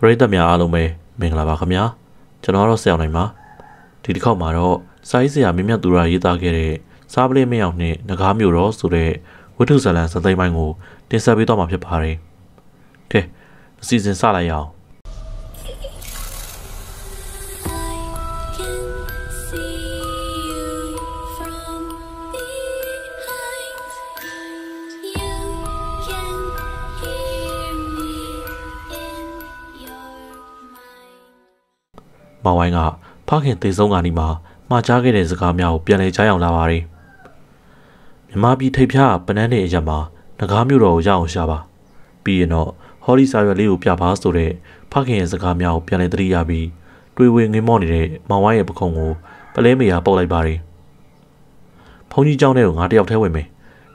ပရိသတ်များအားလုံးပဲမင်္ဂလာပါခင်ဗျာကျွန်တော်ကတော့ဆရာနိုင်ပါဒီတစ်ခေါက်မှာတော့စိုင်းဆရာမြင့်မြတ်သူရရေးသားခဲ့တဲ့စားပလေးမင်းအောင်နှင့်ငကားမျိုးတော်ဆိုတဲ့ဝိထုဇလန်စသိမ်းပိုင်းကိုတင်ဆက်ပေးတော့မှာဖြစ်ပါတယ်ကဲအစီအစဉ်စလိုက်ရအောင် မောင်ဝိုင်းကဖခင်သေဆုံးကနေမှမှာကြားခဲ့တဲ့စကားများကိုပြန်လည်ကြားအောင်လာပါတယ်မြမပြည်ထိပ်ဖြားပနန်းနေအရက်မှာငကားမျိုးတော်ကိုရအောင်ရှာပါပြီးရင်တော့ဟော်လီစာရွက်လေးကိုပြပါဆိုတဲ့ဖခင်ရဲ့စကားများကိုပြန်လည်သတိရပြီးတွေးဝေငင်းမော့နေတဲ့မောင်ဝိုင်းရဲ့ပခုံးကိုပလဲမေယာပုတ်လိုက်ပါတယ်ဖုန်ကြီးเจ้าနဲ့ကိုငါတယောက်တည်းဝင်မယ်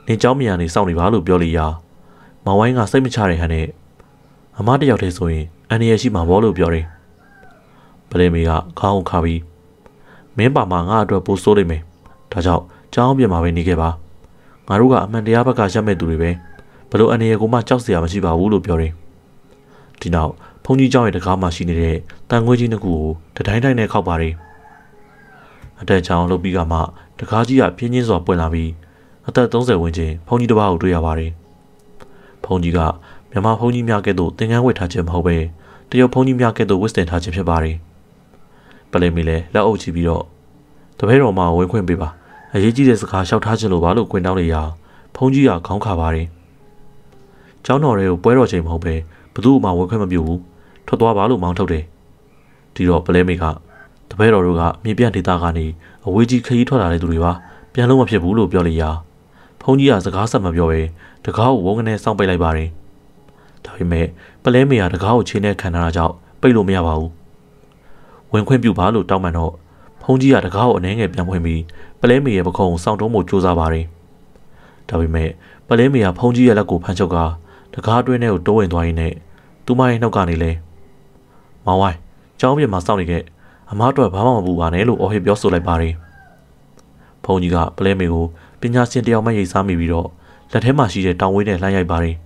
နင်เจ้าမြန်နေစောင့်နေပါလို့ပြောလိုက်ရာမောင်ဝိုင်းကစိတ်မချတဲ့ဟန်နဲ့အမတယောက်တည်းဆိုရင်အန်ရရှိမှာဘောလို့ပြောတယ် ပလဲမေကခေါင်းကိုခါပြီးမင်းပါမှာငါအတွက်ပိုဆိုးလိမ့်မယ်ဒါကြောင့်ကြောင်းပြင်မှာပဲနေခဲ့ပါငါတို့ကအမှန်တရားဘက်ကရက်မဲ့သူတွေပဲဘလို့အနေရကိုမှကြောက်စရာမရှိပါဘူးလို့ပြောတယ်ဒီနောက်ဖုန်ကြီးเจ้าရဲ့တကားမှာရှိနေတဲ့တန်ငွေကြီးနှစ်ခုကိုတတိုင်းတိုင်းနဲ့ခောက်ပါတယ်အတက်ချောင်းလှုပ်ပြီးကမှတကားကြီးကပြင်းချင်းစွာပွင့်လာပြီးအသက်30ဝန်းကျင်ဖုန်ကြီးတစ်ပါးကိုတွေ့ရပါတယ်ဖုန်ကြီးကမြန်မာဖုန်ကြီးများကဲ့သို့သင်္ကန်းဝတ်ထားခြင်းမဟုတ်ပဲတရုတ်ဖုန်ကြီးများကဲ့သို့ဝတ်ဆင်ထားခြင်းဖြစ်ပါတယ် ပလဲမီလဲလက်အုပ်ချပြီးတော့တပည့်တော်မှာဝင်ခွင့်ပေးပါအရေးကြီးတဲ့စကားလျှောက်ထားခြင်းလို့ပါလို့ခွင့်တောင်းလိုက်ရာဖုန်းကြီးကခေါင်းခါပါတယ်။ကျောင်းတော်တွေကိုပွဲတော်ချိန်မဟုတ်ပဲဘသူ့မှဝင်ခွင့်မပြုဘူးထွက်သွားပါလို့မောင်းထုတ်တယ်။ဒီတော့ပလဲမီကတပည့်တော်တို့ကမြေပြန့်ဒေသကနေအဝေးကြီးခရီးထွက်လာတဲ့သူတွေပါပြန်လို့မဖြစ်ဘူးလို့ပြောလိုက်ရာဖုန်းကြီးကစကားဆက်မပြောပဲတကားကိုဝုန်းကနေစောင့်ပိတ်လိုက်ပါတယ်။ဒါပေမဲ့ပလဲမီကတကားကိုချင်းနဲ့ခံထားတာကြောင့်ပိတ်လို့မရပါဘူး။ဝင် ခွင့်ပြုပါလို့တောင်းပန်တော့ဖုန်ကြီးကတကားကိုအနှဲငယ်ပြန်ဖွင့်ပြီးပလဲမေရဲ့ပခုံးကိုစောင့်တုံးဖို့ကြိုးစားပါတယ်။ဒါပေမဲ့ပလဲမေကဖုန်ကြီးရဲ့လက်ကိုဖမ်းချုပ်ကာတကားအတွင်းထဲကိုတိုးဝင်သွားရင်းနဲ့သူမရဲ့နှုတ်ကနေလဲမောင်ဝိုင်းကျောင်းပြင်မှာစောင့်နေခဲ့အမားအတွက်ဘာမှမပူပါနဲ့လို့အော်ဟစ်ပြောဆိုလိုက်ပါတယ်။ဖုန်ကြီးကပလဲမေကိုပညာရှင်တယောက်မှရိတ်စားမိပြီးတော့လက်ထဲမှာရှိတဲ့တောင်ဝေးနဲ့လှမ်းရိုက်ပါတယ်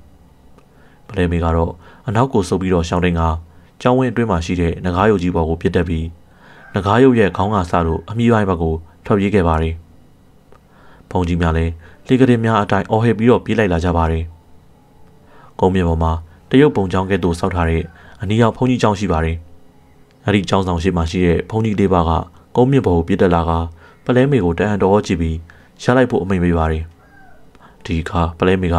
။ပလဲမေကတော့အနောက်ကိုဆုပ်ပြီးတော့ရှောင်းတိန်က ကျောင်းဝင်းအတွင်းမှာရှိတဲ့နဂါးရုပ်ကြီးပေါ်ကိုပြစ်တက်ပြီးနဂါးရုပ်ရဲ့ခေါင်းကစလို့အမြည်ပိုင်းဘက်ကိုထွက်ပြေးခဲ့ပါတယ်။ဘုံကြီးများလည်းလေကလေးများအတိုင်းအော်ဟစ်ပြီးတော့ပြေးလိုက်လာကြပါတယ်။ကုန်းမြေပေါ်မှာတရုတ်ပုံကျောင်းကဲ့သို့စောက်ထားတဲ့အနီရောက်ဘုံကြီးကျောင်းရှိပါတယ်။အဲဒီကျောင်းဆောင်ရှိမှရှိတဲ့ဘုံကြီးလေးပါကကုန်းမြေပေါ်ကိုပြစ်တက်လာကပလဲမေကိုတအံတော်ကြည့်ပြီးရလိုက်ဖို့အမိန်ပေးပါတယ်။ဒီအခါပလဲမေက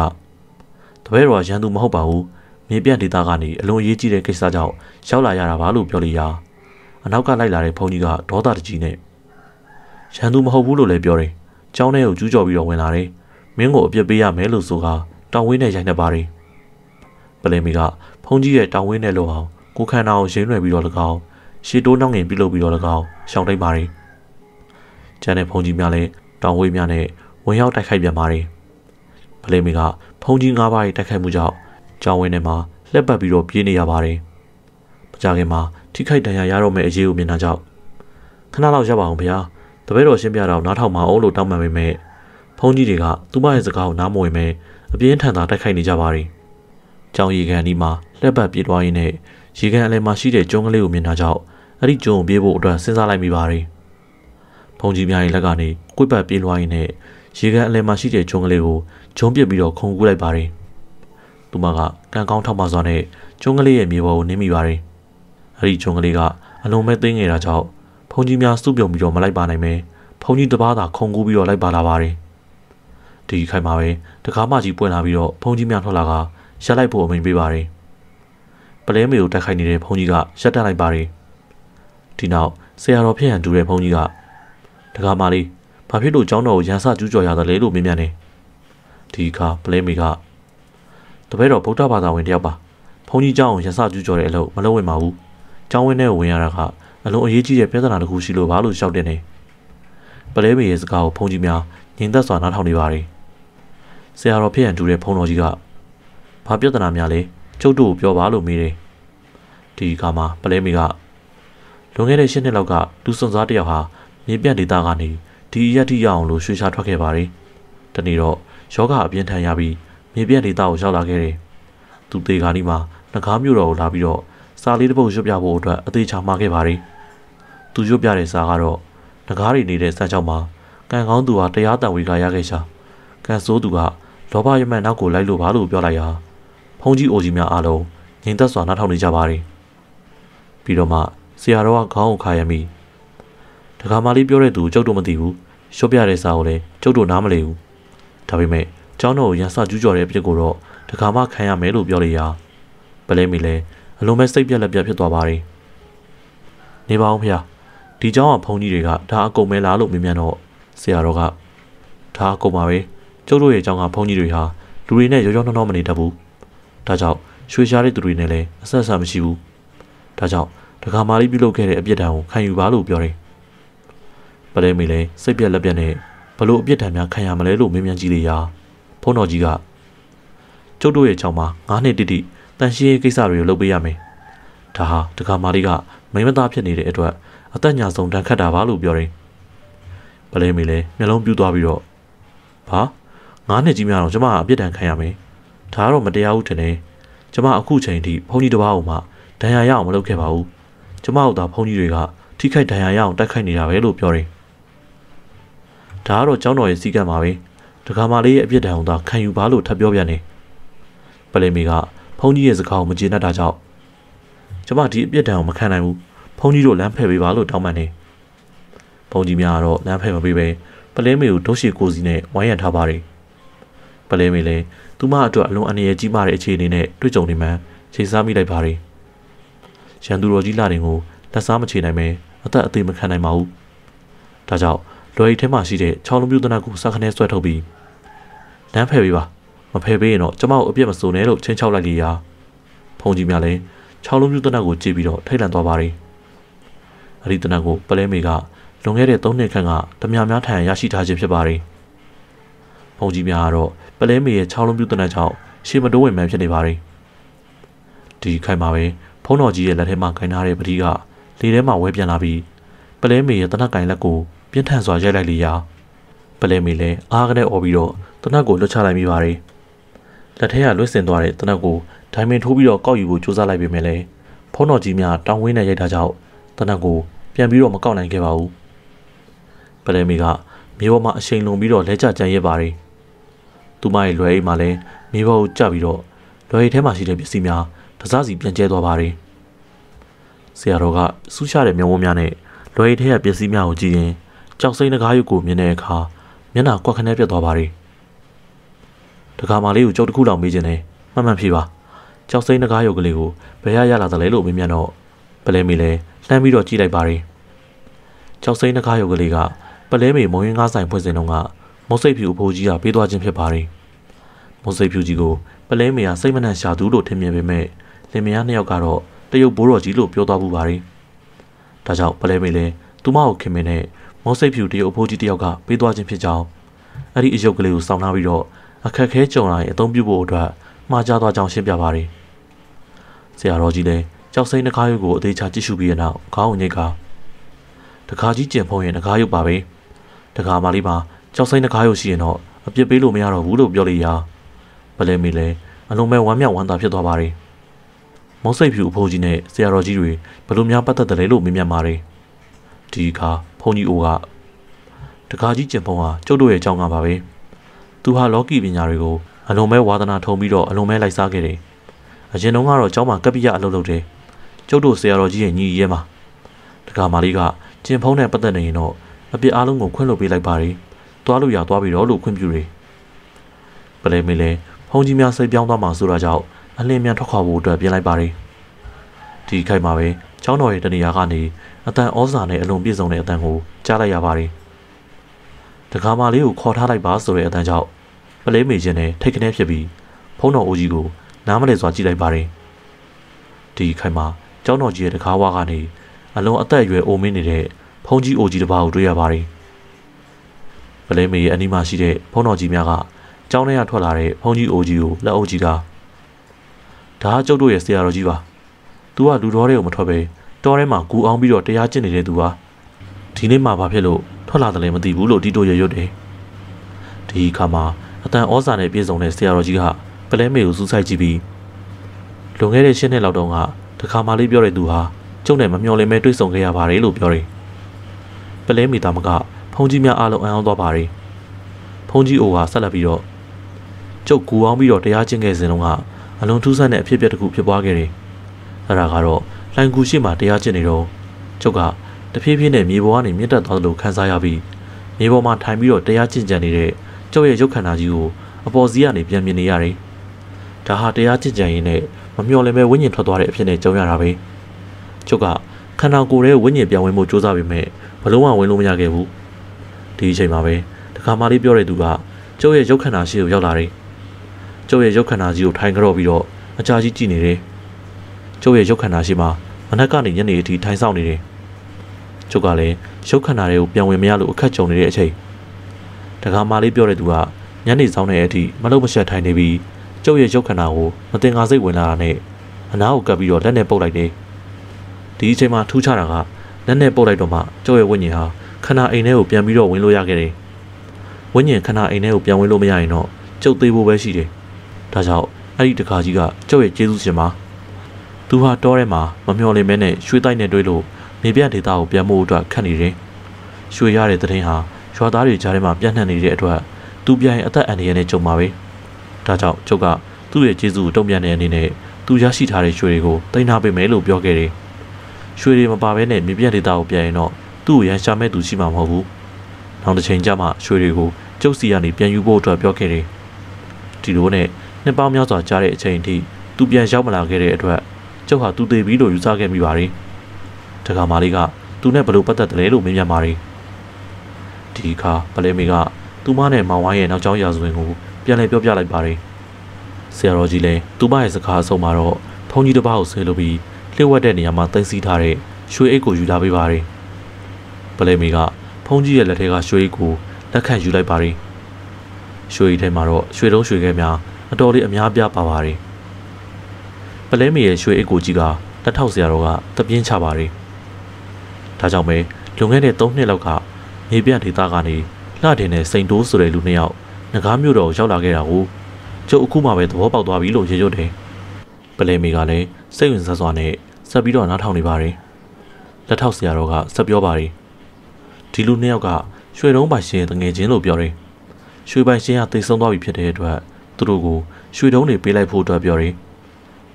တပည့်တော်ကရန်သူမဟုတ်ပါဘူး။ မြေပြန့်ဒေသကနေအလွန်အရေးကြီးတဲ့ကိစ္စကြောင့်ရောက်လာရတာပါလို့ပြောလိုက်ရာအနောက်ကလိုက်လာတဲ့ဘုန်းကြီးကဒေါသတကြီးနဲ့ရန်သူမဟုတ်ဘူးလို့လည်းပြောတယ်။ကျောင်းထဲကိုကျူးကျော်ပြီးတော့ဝင်လာတယ်။မင်းကိုအပြစ်ပေးရမယ်လို့ဆိုကတောင်ဝင်းနဲ့ရိုက်နှက်ပါတယ်။ပလင်မီကဘုန်းကြီးရဲ့တောင်ဝင်းနဲ့လို့အောင်ကိုခန္ဓာကိုရင်းရွယ်ပြီးတော့၎င်းရှေတိုးနှောင်းငင်ပြုတ်လုပ်ပြီးတော့၎င်းရှောင်တိတ်ပါတယ်။ကျန်တဲ့ဘုန်းကြီးများလည်းတောင်ဝင်းများနဲ့ဝင်ရောက်တိုက်ခိုက်ပြန်ပါတယ်။ပလင်မီကဘုန်းကြီး၅ပါးရဲ့တိုက်ခိုက်မှုကြောင့် ကျောင်းဝင်းထဲမှာလှက်ပတ်ပြီးတော့ပြေးနေရပါတယ်။မကြခင်မှာထိခိုက်ဒဏ်ရာရတော့မယ့်အရေးကိုမြင်တာကြောင့်ခဏလောက်ရပါအောင်ဗျာ။တပည့်တော်ရှင်းပြတော့နားထောင်မအောင်လို့တောင်းပန်ပေမဲ့ဘုန်းကြီးတွေကသူမရဲ့စကားကိုနားမဝင်ပဲအပြင်းထန်သာတိုက်ခိုက်နေကြပါတယ်။ကျောင်းရီကန်ဒီမှာလှက်ပတ်ပြေးသွားရင်းနဲ့ရီကန်အလယ်မှာရှိတဲ့ကျုံးကလေးကိုမြင်တာကြောင့်အဲ့ဒီကျုံးကိုပြေးဖို့အတွက်စဉ်းစားလိုက်မိပါတယ်။ဘုန်းကြီးများရဲ့လက်ကနေကွေ့ပတ်ပြေးလွှားရင်းနဲ့ရီကန်အလယ်မှာရှိတဲ့ကျုံးကလေးကိုဂျုံပစ်ပြီးတော့ခုန်ကူးလိုက်ပါတယ်။ သူမကကံကောင်းထောက်မစွာနဲ့ကျုံးကလေးရဲ့မြေပေါ်ကိုနင်းမိပါတယ်။အဲဒီကျုံးကလေးကအလုံးမဲ့သိမ်းနေတာကြောင့်ဖုန်ကြီးများစုပြုံပြီးတော့မလိုက်ပါနိုင်ပဲဖုန်ကြီးတစ်ပါးသာခုန်ကူးပြီးတော့လိုက်ပါလာပါတယ်။ဒီခိုင်မှာပဲတကားမကြီးပွင့်လာပြီးတော့ဖုန်ကြီးများထွက်လာကရက်လိုက်ဖို့အမိန်ပေးပါတယ်။ပလဲမေကိုတိုက်ခိုက်နေတဲ့ဖုန်ကြီးကရက်တက်လိုက်ပါတယ်။ဒီနောက်ဆရာတော်ဖြစ်ဟန်တူတဲ့ဖုန်ကြီးကတကားမလေးဘာဖြစ်လို့ကျောင်းတော်ကိုရန်စကျူးကျော်ရသလဲလို့မေးမြန်းတယ်။ဒီအခါပလဲမေက တပည့်တော်ဗုဒ္ဓဘာသာဝင်တယောက်ပါဘုန်းကြီးเจ้าအောင်ရစကျူးကျော်တဲ့အလုပ်မလုပ်ဝင်ပါဘူးเจ้าဝင်းထဲကိုဝင်ရတာကအလုံးအရေးကြီးတဲ့ပြဿနာတစ်ခုရှိလို့ပါလို့ရှောက်တင်နေပလဲမေရဲ့စကားကိုဘုန်းကြီးများညင်သက်စွာနားထောင်နေပါတယ်ဆရာတော်ဖြစ်ရန်တူတဲ့ဘုန်းတော်ကြီးကဘာပြဿနာများလဲကျုပ်တို့ကိုပြောပါလို့မေးတယ်ဒီအခါမှာပလဲမေကလွန်ခဲ့တဲ့၈နှစ်လောက်ကလူစွန်စားတစ်ယောက်ဟာမြေပြန့်ဒေသကနေဒီအရက်တိရအောင်လို့ရွှေရှာထွက်ခဲ့ပါတယ်တနေ့တော့ယောဂအပြင်းထန်ရပြီး မြေပြန့်ဒေသကိုရောက်လာခဲ့တယ်။သူတေခါဒီမှာငကားမျိုးတော်ကိုလာပြီးတော့စာလေးတစ်ပုဒ်ရွတ်ပြဖို့အတွက်အသေးချာမှာခဲ့ပါတယ်သူရွတ်ပြတဲ့စာကတော့ငကားတွေနေတဲ့စမ်းချောင်းမှာကံကောင်းသူဟာတရားတန်ဝေကရခဲ့ရှာကံဆိုးသူကလောဘရမန်နောက်ကိုလိုက်လို့ပါလို့ပြောလိုက်ရာဖုန်ကြီးအိုကြီးများအားလုံးငြိမ်သက်စွာနားထောင်နေကြပါတယ်ပြီးတော့မှဆရာတော်ကခေါင်းကိုခါရမိတခါမှလေးပြောတဲ့သူကျုပ်တို့မသိဘူးရွတ်ပြတဲ့စာကိုလည်းကျုပ်တို့နားမလည်ဘူးဒါပေမဲ့ ကျောင်းတော်ကိုရန်စကျူးကျော်တဲ့ပြစ်ကိုတော့တခါမှခံရမယ်လို့ပြောလိုက်ရာပလဲမီလည်းအလုံးမဲ့စိတ်ပြက်လက်ပြက်ဖြစ်သွားပါတယ်နေပါအောင်ဖေ။ဒီเจ้าကဘုန်းကြီးတွေကဒါအကုန်မဲလားလို့မြင်မြန်တော့ဆရာတော်ကဒါအကုန်ပါပဲကျုပ်တို့ရဲ့เจ้าကဘုန်းကြီးတွေဟာလူတွေနဲ့ရောရောနှောနှောမနေတတ်ဘူးဒါကြောင့်ရွှေရှားတဲ့သူတွေနဲ့လည်းအဆက်အဆံမရှိဘူးဒါကြောင့်ဒကာမာလေးပြုလုပ်ခဲ့တဲ့အပြစ်ဒဏ်ကိုခံယူပါလို့ပြောတယ်ပလဲမေလည်းစိတ်ပြက်လက်ပြက်နဲ့ဘလို့အပြစ်ဒဏ်များခံရမလဲလို့မင်းမြန်ကြီးလေးရာ ဖုန်းတော်ကြီးကကျုပ်တို့ရဲ့ချောင်းမှာ၅နှစ်တိတိတန်ရှင်းရေးကိစ္စတွေကိုလုပ်ပေးရမယ်။ဒါဟာဒကာမာလေးကမိမသားဖြစ်နေတဲ့အတွက်အသက်ညာဆုံးတန်ခတ်တာပါလို့ပြောတယ်။ပလဲမေလည်းမျက်လုံးပြူးသွားပြီးတော့ဘာ၅နှစ်ကြီးများတော့ကျမအပြစ်ဒဏ်ခံရမယ်။ဒါကတော့မတရားဘူးထင်တယ်။ကျမအခုချိန်ထိဘုန်းကြီးတစ်ပါးအောင်မှဒဏ်ရာရအောင်မလုပ်ခဲ့ပါဘူး။ကျမတို့သာဘုန်းကြီးတွေကထိခိုက်ဒဏ်ရာရအောင်တိုက်ခိုက်နေတာပဲလို့ပြောတယ်။ဒါကတော့ကျောင်းတော်ရဲ့စီကံပါပဲ။ ဒကာမလေးရဲ့အပြစ်ဒဏ်ကိုသာခံယူပါလို့ထပ်ပြောပြန်တယ်။ပလဲမေကဘုန်းကြီးရဲ့စကားကိုမကျေနပ်တာကြောင့်ကျမဒီအပြစ်ဒဏ်ကိုမခံနိုင်ဘူးဘုန်းကြီးတို့လမ်းဖယ်ပေးပါလို့တောင်းပန်နေဘုန်းကြီးများကတော့လမ်းဖယ်မပေးပဲပလဲမေကိုဒုရှိကိုစီနဲ့ဝိုင်းရံထားပါတယ်ပလဲမေလည်းသူမအတွက်အလွန်အနေရကြီးမာတဲ့အခြေအနေနဲ့တွေ့ကြုံနေမှချိန်စားမိလိုက်ပါတယ်ရန်သူတော်ကြီးလာတင်ကိုလက်စားမချေနိုင်ပဲအသက်အသေးမခံနိုင်ပါဘူးဒါကြောင့်လွယ်ရီထဲမှာရှိတဲ့ချောင်းလုံးပြူတနတ်ကိုစခနဲ့ဆွဲထုတ်ပြီး လမ်းဖယ်ပေးပါမဖယ်ပေးရင်တော့ကျမကိုအပြစ်မစိုးနဲ့လို့ချင်းချောက်လိုက်လေရာဖုန်ကြီးများလည်းချောင်းလုံးပြူတနတ်ကိုကြည့်ပြီးတော့ထိတ်လန့်သွားပါတယ်အဲ့ဒီတနတ်ကိုပလဲမေကလွန်ခဲ့တဲ့၃နှစ်ခန့်ကတမ ्या များထံရရှိထားခြင်းဖြစ်ပါတယ်။ဘုံကြီးများကတော့ပလဲမေရဲ့6လုံးပြူတနတ်ကြောင့်ရှေ့မတိုးဝင်မှန်းဖြစ်နေပါတယ်။ဒီခိုင်မှာပဲဖုံးတော်ကြီးရဲ့လက်ထဲမှာခိုင်ထားတဲ့ပတိကလေထဲမှာဝဲပြန်လာပြီးပလဲမေရဲ့တနတ်ကင်လက်ကိုပြင်းထန်စွာရိုက်လိုက်လေရာပလဲမေလည်းအားကနဲ့អော်ပြီးတော့ တနတ်ကိုလွတ်ချလိုက်မိပါတယ်။လက်ထဲကလွတ်စင်သွားတဲ့တနတ်ကိုဒိုင်မင်ထိုးပြီးတော့ကောက်ယူဖို့ကြိုးစားလိုက်ပေမဲ့လည်းဖုံးတော်ကြီးများတောင်းဝင်းနဲ့ရိုက်ထားကြောင့်တနတ်ကိုပြန်ပြီးတော့မကောက်နိုင်ခဲ့ပါဘူးပလဲမီကမြေပေါ်မှာအရှိန်လုံးပြီးတော့လဲကျကြံရစ်ပါတယ်သူမရဲ့လွယ်အိမ်မှာလည်းမြေပေါ်ကိုကျပြီးတော့လွယ်အိမ်ထဲမှာရှိတဲ့ပစ္စည်းများတစားစီပြန်ကျဲသွားပါတယ်ဆရာတော်ကစူးရှတဲ့မျက်ဝန်းများနဲ့လွယ်အိမ်ထဲကပစ္စည်းများကိုကြည့်ရင်ကြောက်စိမ့်တကားရုပ်ကိုမြင်တဲ့အခါမျက်နှာကွက်ခနဲပြတ်သွားပါတယ် တကားမလေးကိုကြောက်တစ်ခုလောက်မေးခြင်းနဲ့မှန်မှန်ဖြေပါကြောက်စိမ့်တကားရုပ်ကလေးကိုဘယ်ရရလာသလဲလို့မေးမြန်းတော့ပလဲမီလည်းလှမ်းပြီးတော့ကြည့်လိုက်ပါတယ်။ကြောက်စိမ့်နှကားရုပ်ကလေးကပလဲမေမုံရင်းကားဆိုင်ဖွင့်စင်တုန်းကမုတ်စိတ်ဖြူအဖိုးကြီးကပေးသွားခြင်းဖြစ်ပါတယ်။မုတ်စိတ်ဖြူကြီးကိုပလဲမေကစိတ်မနှံရှာသူလို့ထင်မြင်ပေမဲ့လင်မယားနှစ်ယောက်ကတော့တရုတ်ဘိုးတော်ကြီးလို့ပြောသွားပူပါတယ်။ဒါကြောင့်ပလဲမေလည်းသူမကိုခင်မင်နဲ့မုတ်စိတ်ဖြူတရုတ်အဖိုးကြီးတယောက်ကပေးသွားခြင်းဖြစ်ကြောင်းအဲ့ဒီအယုတ်ကလေးကိုစောင်းထားပြီးတော့ အခက်ခဲကြုံလာရင်အသုံးပြုဖို့အတွက်မှားကြသွားကြောင်းရှင်းပြပါတယ်။ဆရာတော်ကြီးလည်းကြောက်စိမ့်နှကားရုပ်ကိုအသေးချာကြည့်ရှုပြီးတဲ့နောက်ခေါင်းဝင်ညိတ်ကတကားကြီးကျင်ဖုံးရင်နှကားရုပ်ပါပဲတကားမလေးမှာကြောက်စိမ့်နှကားရုပ်ရှိရင်တော့အပြစ်ပေးလို့မရတော့ဘူးလို့ပြောလိုက်ရာပလဲမီလည်းအလုံးမဲ့ဝမ်းမြောက်ဝမ်းသာဖြစ်သွားပါတယ်မောစိတ်ဖြူအဖိုးကြီးနဲ့ဆရာတော်ကြီးတွေဘယ်လိုများပတ်သက်တယ်လဲလို့မေးမြန်းပါတယ်ဒီအခါဖုန်ကြီးအိုကတကားကြီးကျင်ဖုံးဟာကျုပ်တို့ရဲ့အကြောင်းကပါပဲ သူဟာလောကီပညာတွေကိုအလုံးမဲ့ဝါသနာထုံပြီးတော့အလုံးမဲ့လိုက်စားခဲ့တယ်အရင်တုန်းကတော့ကျောင်းမှာကပ္ပိယအလုပ်လုပ်တယ်ကျုပ်တို့ဆရာတော်ကြီးရဲ့ညီရဲမှာတက္ကမလေးကကျင်ဖုံးနဲ့ပတ်သက်နေရင်တော့အပြစ်အလုံးကိုခွင့်လွှတ်ပေးလိုက်ပါရီသွားလို့ရသွားပြီတော့လို့ခွင့်ပြုတယ်ပလဲမေလဲဖုန်ကြီးများစိတ်ပြောင်းသွားမှဆိုတာကြောင့်အလင်းမြန်ထွက်ခွာဖို့အတွက်ပြင်လိုက်ပါရီဒီခိုက်မှာပဲချောင်းတော်ရဲ့တနေရာကနေအတန်ဩဇာနဲ့အလုံးပြည့်စုံတဲ့အတန်ကိုကြားလိုက်ရပါရီ တက္ကမလေးကိုခေါ်ထားလိုက်ပါဆိုတဲ့အတန်ကြောင့်ပလဲမေချင်းနဲ့ထိတ်ခနဲဖြစ်ပြီးဖုံးတော်အိုကြီးကိုနားမလဲစွာကြည့်လိုက်ပါတယ်ဒီခိုင်မှာကျောင်းတော်ကြီးရဲ့တကားဝါကနေအလုံးအသက်အရွယ်အိုမင်းနေတဲ့ဖုန်ကြီးအိုကြီးတစ်ပါးကိုတွေ့ရပါတယ်ပလဲမေရဲ့အနီးမှာရှိတဲ့ဖုန်တော်ကြီးများကကျောင်းထဲကထွက်လာတဲ့ဖုန်ကြီးအိုကြီးကိုလက်အုပ်ကြီးကဒါကကျုပ်တို့ရဲ့ဆရာတော်ကြီးပါသူကလူတော်တွေကိုမထွက်ပဲတောထဲမှာဂူအောင်ပြီးတော့တရားကျင့်နေတဲ့သူပါ ဒီနေ့မှဘာဖြစ်လို့ထွက်လာတယ်လဲမသိဘူးလို့တီတိုရရွတ်တယ်ဒီခါမှာအတန်ဩဇာနဲ့ပြည့်စုံတဲ့ဆရာတော်ကြီးကပလဲမေကိုစူးစိုက်ကြည့်ပြီးလွန်ခဲ့တဲ့ရှင်းနှစ်လောက်တုန်းကတခါမှလေးပြောတဲ့သူဟာကျုပ်နဲ့မမျှော်လင့်မဲတွေ့ဆုံခဲ့ရပါတယ်လို့ပြောတယ်ပလဲမီတာမကဖုန်ကြီးများအားလုံးအံ့ဩသွားပါတယ်ဖုန်ကြီးအိုကဆက်လက်ပြီးတော့ကျုပ်ကူအောင်ပြီးတော့တရားကျင့်ခဲ့စဉ်တုန်းကအလွန်ထူးဆန်းတဲ့အဖြစ်အပျက်တစ်ခုဖြစ်ပွားခဲ့တယ်အဲ့ဒါကတော့လိုင်ကူရှိမှတရားကျင့်နေတော့ကျုပ်က တဖြည်းဖြည်းနဲ့မြေပေါ်ကနေမြင့်တက်သွားသလိုခံစားရပြီးမြေပေါ်မှာထိုင်ပြီးတော့တရားကျင့်ကြံနေတဲ့ကျုပ်ရဲ့ရုပ်ခန္ဓာကြီးကိုအပေါ်စီးကနေပြန်မြင်နေရတယ်ဒါဟာတရားကျင့်ကြံရင်းနဲ့မမျှော်လင့်ပဲဝိညာဉ်ထွက်သွားတဲ့အဖြစ်နဲ့ကြုံရတာပဲကျုပ်ကခန္ဓာကိုယ်ရဲ့ဝိညာဉ်ပြောင်းဝင်မှုစူးစမ်းပေမဲ့ဘလုံးဝဝင်လို့မရခဲ့ဘူးဒီအချိန်မှာပဲတခါမှလေးပြောတဲ့သူကကျုပ်ရဲ့ရုပ်ခန္ဓာရှိကိုရောက်လာတယ်ကျုပ်ရဲ့ရုပ်ခန္ဓာကြီးကိုထိုင်ကြော့ပြီးတော့အကြာကြီးကြည့်နေတယ်ကျုပ်ရဲ့ရုပ်ခန္ဓာရှိမှာမနက်ကနေညနေအထိထိုင်ဆောင်နေတယ် ကျုပ်ကလည်းရုပ်ခန္ဓာတွေကိုပြန်ဝင်မရလို့အခက်ကြုံနေတဲ့အချိန်တခါမှလေးပြောတဲ့သူကညနေဆောင်တဲ့အထိမလုပ်မရှက်ထိုင်နေပြီးကျုပ်ရဲ့ရုပ်ခန္ဓာကိုမတင်ကားစိတ်ဝင်လာတာနဲ့အနားကိုကပ်ပြီးတော့လက်နဲ့ပုတ်လိုက်တယ်ဒီအချိန်မှာထူးခြားတာကလက်နဲ့ပုတ်လိုက်တော့မှကျုပ်ရဲ့ဝိညာဉ်ဟာခန္ဓာအိမ်ထဲကိုပြန်ပြီးတော့ဝင်လို့ရခဲ့တယ်ဝိညာဉ်ခန္ဓာအိမ်ထဲကိုပြန်ဝင်လို့မရရင်တော့ကျုပ်သေးဖို့ပဲရှိတယ်ဒါကြောင့်အဲ့ဒီတခါကြီးကကျုပ်ရဲ့ကျေးဇူးရှင်ပါသူဟာတောထဲမှာမမျှော်လင့်မဲနဲ့ရွှေတိုက်နဲ့တွေ့လို့ နေပြဒေတာကိုပြန်ဖို့အတွက်ခတ်နေတယ်ရွှေရတဲ့တဲ့ရင်ဟာရွာသားတွေကြားထဲမှာပြန့်နှံ့နေတဲ့အတွက်သူပြန်ရင်အသက်အန္တရာယ်နဲ့ကြုံပါပဲဒါကြောင့်ကျုပ်ကသူ့ရဲ့ကျေးဇူးကိုတုံ့ပြန်တဲ့အနေနဲ့သူရရှိထားတဲ့ရွှေတွေကိုတင်ထားပေးမယ်လို့ပြောခဲ့တယ်ရွှေတွေမပါဘဲနဲ့မြေပြန့်ဒေတာကိုပြန်ရင်တော့သူ့ကိုရန်ရှာမဲ့သူရှိမှာမဟုတ်ဘူးနောက်တစ်ချိန်ကျမှရွှေတွေကိုကျုပ်စီကနေပြန်ယူဖို့အတွက်ပြောခဲ့တယ်ဒီလိုနဲ့နှစ်ပေါင်းများစွာကြားတဲ့အချိန်အထိသူပြန်ရောက်မလာခဲ့တဲ့အတွက်ကျုပ်ဟာသူသေးပြီလို့ယူဆခဲ့မိပါတယ် တက္ကမလေးကသူနဲ့ဘယ်လိုပတ်သက်တယ်လဲလို့မေးမြန်းပါတယ်ဒီအခါပလဲမေကသူမနဲ့မောင်ဝိုင်းရဲ့နောက်ကျောင်းရာဇဝင်ကိုပြန်လည်ပြောပြလိုက်ပါတယ်ဆရာတော်ကြီးလည်းသူမရဲ့စကားအဆုံးမှာတော့ဘုန်းကြီးတစ်ပါးကိုဆဲလို့ပြီးလျှို့ဝှက်တဲ့နေရာမှာတင်စီထားတဲ့ရွှေအိတ်ကိုယူလာပေးပါတယ်ပလဲမေကဘုန်းကြီးရဲ့လက်ထဲကရွှေအိတ်ကိုလက်ခံယူလိုက်ပါတယ်ရွှေအိတ်ထဲမှာတော့ရွှေတုံးရွှေခဲများအတော်လေးအများပြားပါပါတယ်ပလဲမေရဲ့ရွှေအိတ်ကိုကြီးကလက်ထောက်ဆရာတော်ကတပြင်းချပါတယ် ဒါကြောင့်ပဲလွန်ခဲ့တဲ့3နှစ်လောက်ကမြေပြန့်ဒေသကနေလှတင်တဲ့စိန်တိုးဆိုတဲ့လူနှစ်ယောက်ငကားမြို့တော်ကိုရောက်လာခဲ့တာကိုကျုပ်အခုမှပဲသဘောပေါက်သွားပြီလို့ရေရွတ်တယ်ပလဲမေကလည်းစိတ်ဝင်စားစွာနဲ့ဆက်ပြီးတော့နားထောင်နေပါတယ်လက်ထောက်ဆရာတော်ကဆက်ပြောပါတယ်ဒီလူနှစ်ယောက်ကရွှေတုံးပိုင်ရှင်တငယ်ချင်းလို့ပြောတယ်ရွှေပိုင်ရှင်ကတိတ်ဆုံးသွားပြီဖြစ်တဲ့အတွက်သူတို့ကိုရွှေတုံးတွေပေးလိုက်ဖို့အတွက်ပြောတယ်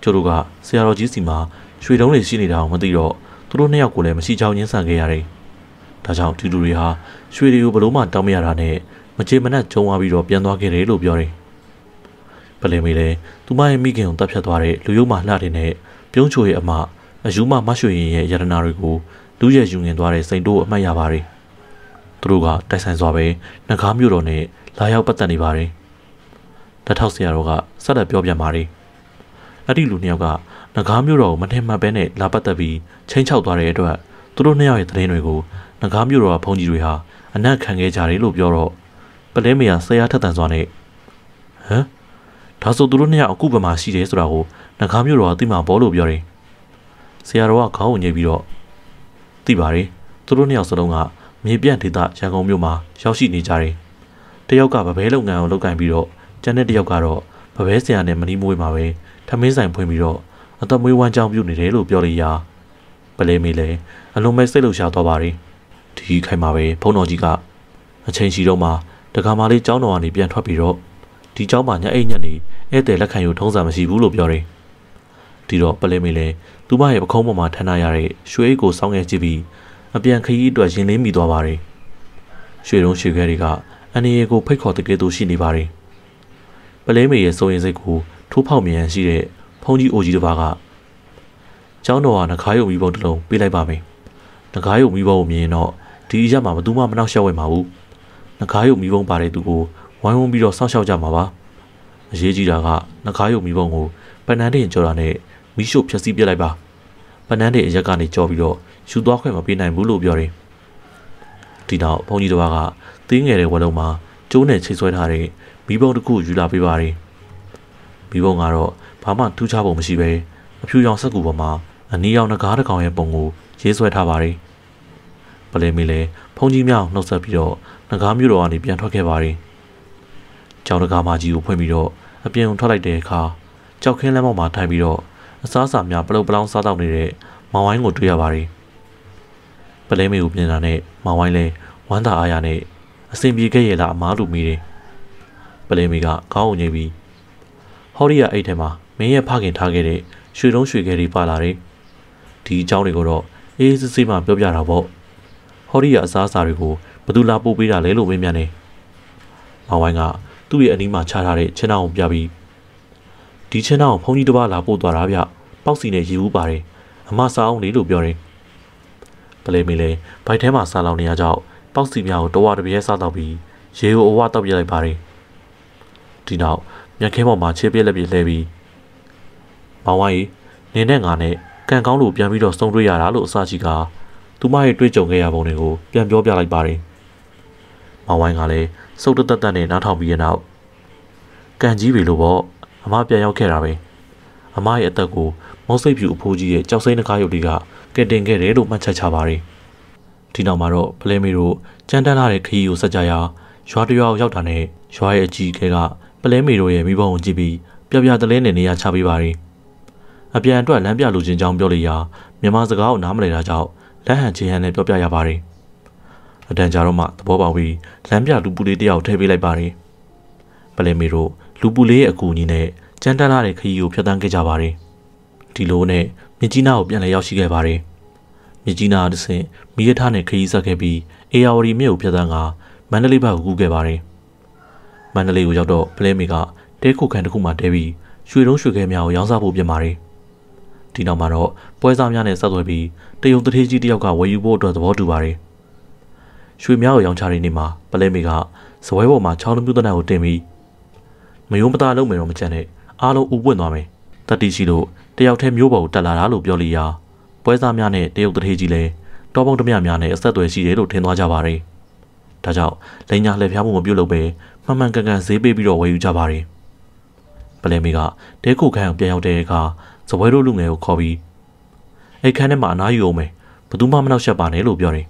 ကျတို့ကဆရာတော်ကြီးစီမှာရွှေတုံးတွေရှိနေတာကိုမသိတော့ သူတို့နှစ်ယောက်ကိုလည်းမရှိချောင်းညှင်းဆန်ခဲ့ရတယ်ဒါကြောင့်ဒီလူတွေဟာရွှေတွေကိုဘလို့မှတောင်းမရတာနဲ့မကြေမနက်ကြုံသွားပြီးတော့ပြန်သွားခဲ့တယ်လို့ပြောတယ်ပလင်မေလည်းသူမရဲ့မိခင်ကိုတပ်ဖြတ်သွားတဲ့လူယုံမှလှတဲ့နဲ့ပြုံးချိုရဲ့အမအယူမမရွှေရင်ရဲ့ယရနာတွေကိုလူရဲ့ယူငင်သွားတဲ့စိန်တိုးအမှတ်ရပါတယ်သူတို့ကတိုက်ဆိုင်စွာပဲနှကားမျိုးတော်နဲ့လာရောက်ပတ်သက်နေပါတယ်လက်ထောက်ဆရာတော်ကဆက်လက်ပြောပြပါတယ်အဲ့ဒီလူနှစ်ယောက်က ငကားမျိုးတော်ကိုမထင်မှတ်ပဲနဲ့လာပတ်သက်ပြီးချင်းချောက်သွားတဲ့အတွက်သူတို့နှစ်ယောက်ရဲ့သတင်းတွေကိုငကားမျိုးတော်ကဘုန်းကြီးတွေဟာအနက်ခံခဲ့ကြတယ်လို့ပြောတော့ပလဲမေကဆရာထက်တန်စွာနဲ့ဟမ်ဒါဆိုသူတို့နှစ်ယောက်အခုဘယ်မှာရှိတယ်ဆိုတာကိုငကားမျိုးတော်ကသိမှဘောလို့ပြောတယ်ဆရာတော်ကခေါင်းကိုညှိပြီးတော့သိပါတယ်သူတို့နှစ်ယောက်စလုံးကမြေပြန့်ဒေသရန်ကုန်မြို့မှာရောက်ရှိနေကြတယ်တယောက်ကဗဘဲလုပ်ငန်းကိုလုပ်ကင်ပြီးတော့ကျန်တဲ့တယောက်ကတော့ဗဘဲဆရာနဲ့မနီးမွေးမှာပဲထမင်းဆိုင်ဖွင့်ပြီးတော့ အသက်မွေးဝမ်းကြောင်းပြုနေတယ်လို့ပြောလိုက်ရာပလဲမေလည်းအလုံးမဲ့စိတ်လှုပ်ရှားသွားပါတယ်ဒီခိုင်မှာပဲဘုန်းတော်ကြီးကအချိန်ရှိတော့မှတက္ကမလေးကျောင်းတော်ကနေပြန်ထွက်ပြီးတော့ဒီကျောင်းမှာညအိတ်ညက်နေဧည့်သည်လက်ခံယူထုံးစံမရှိဘူးလို့ပြောတယ်ဒီတော့ပလဲမေလည်းသူမရဲ့ပခုံးပေါ်မှာထမ်းထားရတဲ့ရွှေအိတ်ကိုစောင်းခဲ့ကြည့်ပြီးအပြန်ခရီးအတွက်ရင်လင်းမိသွားပါတယ်ရွှေတုံးရွှေခဲတွေကအန်ရီကိုဖိတ်ခေါ်တကယ်သူရှိနေပါတယ်ပလဲမေရဲ့စိုးရင်စိတ်ကိုထိုးဖောက်မြန်ရှိတဲ့ ဖုန်ကြီးအိုကြီးတစ်ပါးကကျောင်းတော်ကနှခါရုံမိဘုံတစ်လုံးပေးလိုက်ပါမယ်နှခါရုံမိဘုံကိုမြင်ရင်တော့ဒီအရာမှာဘသူမှမနှောက်ယှက်ဝဲမှာဘူးနှခါရုံမိဘုံပါတဲ့သူကိုဝိုင်းဝန်းပြီးတော့စောင့်ရှောက်ကြမှာပါအရေးကြီးတာကနှခါရုံမိဘုံကိုပနန်းတင်ကြော်တာနဲ့မီးရှို့ဖျက်ဆီးပစ်လိုက်ပါပနန်းတင်အရက်ကနေကြော်ပြီးတော့ယူသွားခွင့်မပေးနိုင်ဘူးလို့ပြောတယ်ဒီနောက်ဘုန်းကြီးတစ်ပါးကသေးငယ်တဲ့ဝက်လုံးမှာကျိုးနဲ့ချိတ်ဆွဲထားတဲ့မိဘုံတစ်ခုယူလာပေးပါတယ်မိဘုံကတော့ ဘာမှထူးခြားပုံမရှိပဲအဖြူရောင်စက်ကူပေါ်မှာအနီးရောင်ငကားတစ်ကောင်ရဲ့ပုံကိုရေးဆွဲထားပါတယ်ပလဲမီလည်းဖုန်ကြီးမြောင်နှုတ်ဆက်ပြီးတော့ငကားမျိုးတော်ကနေပြန်ထွက်ခဲ့ပါတယ်ကျောင်းတကားမကြီးကိုဖွင့်ပြီးတော့အပြင်ထွက်လိုက်တဲ့အခါကြောက်ခင်းလမ်းပေါ်မှာထိုင်ပြီးတော့အစားအစာများပလုတ်ပလောင်းစားတော့နေတဲ့မောင်ဝိုင်းကိုတွေ့ရပါတယ်ပလဲမေကိုပြင်တာနဲ့မောင်ဝိုင်းလဲဝမ်းသာအားရနဲ့အဆင်ပြေခဲ့ရဲ့လားအမားလူမိတယ်ပလဲမေကခေါင်းအုံငိပြီးဟော်ရီယာအိတ်ထဲမှာ မင်းရဲ့ဖခင်ထားခဲ့တဲ့ရွှေတုံးရွှေခဲတွေပါလာတယ်ဒီအကြောင်းတွေကိုတော့အေးအေးဆေးဆေးမှပြောပြတာပေါ့ဟော်ရီယာအစားအစာတွေကိုဘယ်သူလာပို့ပေးတာလဲလို့မေးမြန်းတယ်မောင်ဝိုင်းကသူ့ရဲ့အနီးမှာချထားတဲ့ချင်းတောင်ကိုပြပြီးဒီချင်းတောင်ကိုဖုန်းကြီးတစ်ပါးလာပို့သွားတာဗျပေါက်စီနဲ့ရေဦးပါတယ်အမစားအောင်လေလို့ပြောတယ်ပလဲမေလဲဘိုက်ထဲမှာစားလောင်နေရကြောက်ပေါက်စီများကိုတဝါတစ်ပြဲစားတော့ပြီးရေကိုအဝတောက်ပြလိုက်ပါတယ်ဒီနောက်မြက်ခဲပေါ်မှာခြေပြက်လက်ပြလှဲပြီး မောင်ဝိုင်းနင်းနဲ့ငါနဲ့ကန်ကောင်းလို့ပြန်ပြီးတော့စုံတွေ့ရတာလို့အစရှိကသူမရဲ့တွေ့ကြုံခဲ့ရပုံတွေကိုပြန်ပြောပြလိုက်ပါတယ်မောင်ဝိုင်းကလည်းစုတ်တက်တက်နဲ့နားထောင်ပြီးရနောက်ကန်ကြီးပြီလို့ပေါ့အမပြန်ရောက်ခဲ့တာပဲအမရဲ့အသက်ကိုမောက်စိတ်ဖြူအဖိုးကြီးရဲ့ကြောက်စိမ့်နှကားရုပ်တွေကကဲတင်ခဲ့တယ်လို့မှတ်ချက်ချပါတယ်ဒီနောက်မှာတော့ဖလဲမေတို့ကြမ်းတမ်းလာတဲ့ခရီးကိုဆက်ကြရာရွာတရွာကိုရောက်တာနဲ့ရွာရဲ့အကြီးအကဲကပလဲမေတို့ရဲ့မိဘကိုကြည့်ပြီးပြပြတလဲနဲ့နေရာချပေးပါတယ် အပြန်အတွက်လမ်းပြလူချင်းကြောင်းပြောလိုက်ရာမြန်မာစကားကိုနားမလည်တာကြောင့်လက်ဟန်ချေဟန်နဲ့ပြောပြရပါတယ်အတန်ကြာတော့မှသဘောပေါက်ပြီးလမ်းပြလူပူလေးတယောက်ထည့်ပေးလိုက်ပါတယ်ပလဲမေတို့လူပူလေးရဲ့အကူအညီနဲ့ကြမ်းတမ်းလာတဲ့ခရီးကိုဖျက်ဆီးခဲ့ကြပါတယ်ဒီလိုနဲ့မြစ်ကြီးနားကိုပြန်လည်ရောက်ရှိခဲ့ပါတယ်မြစ်ကြီးနားတစ်ဆင့်မိရထားနဲ့ခရီးဆက်ခဲ့ပြီးအေယာဝတီမြို့ကိုဖျက်ဆီးကမန္တလေးဘက်ကိုကူးခဲ့ပါတယ်မန္တလေးကိုရောက်တော့ပလဲမေကတဲခုခံတစ်ခုမှတဲပြီးရွှေတုံးရွှေခဲများကိုရောင်းစားဖို့ပြင်ပါတယ် ဒီနောက်မှာတော့ပွဲစားများနဲ့ဆက်သွယ်ပြီးတယုံတထေးကြီးတယောက်ကဝယ်ယူဖို့အတွက်သဘောတူပါတယ်ရွှေများကိုရောင်းချတဲ့နေ့မှာပလဲမေကဇပွဲပေါ်မှာချောင်းလူမျိုးတနတ်ကိုတင်ပြီးမယုံမသားလုံးမယ်တော့မချန်နဲ့အားလုံးဥပွင့်သွားမယ်တတိရှိလို့တယောက်တည်းမျိုးပေါ်ကိုတက်လာတာလို့ပြောလိုက်ရာပွဲစားများနဲ့တရုတ်တထေးကြီးလည်းတောပုံတမများနဲ့အဆက်အသွယ်ရှိတယ်လို့ထင်သွားကြပါတယ်ဒါကြောင့်လိန်ညာလှည့်ဖျားမှုမပြုတ်လို့ပဲမှန်မှန်ကန်ကန်ဈေးပေးပြီးတော့ဝယ်ယူကြပါတယ်ပလဲမေကတဲခုခန်းကိုပြန်ရောက်တဲ့အခါ ဇပွဲတို့လူငယ်ကိုခေါ်ပြီးအိတ်ခန်းထဲမှာအနားယူအောင်မယ်ဘသူမှမနှောက်ယှက်ပါနဲ့လို့ပြောတယ်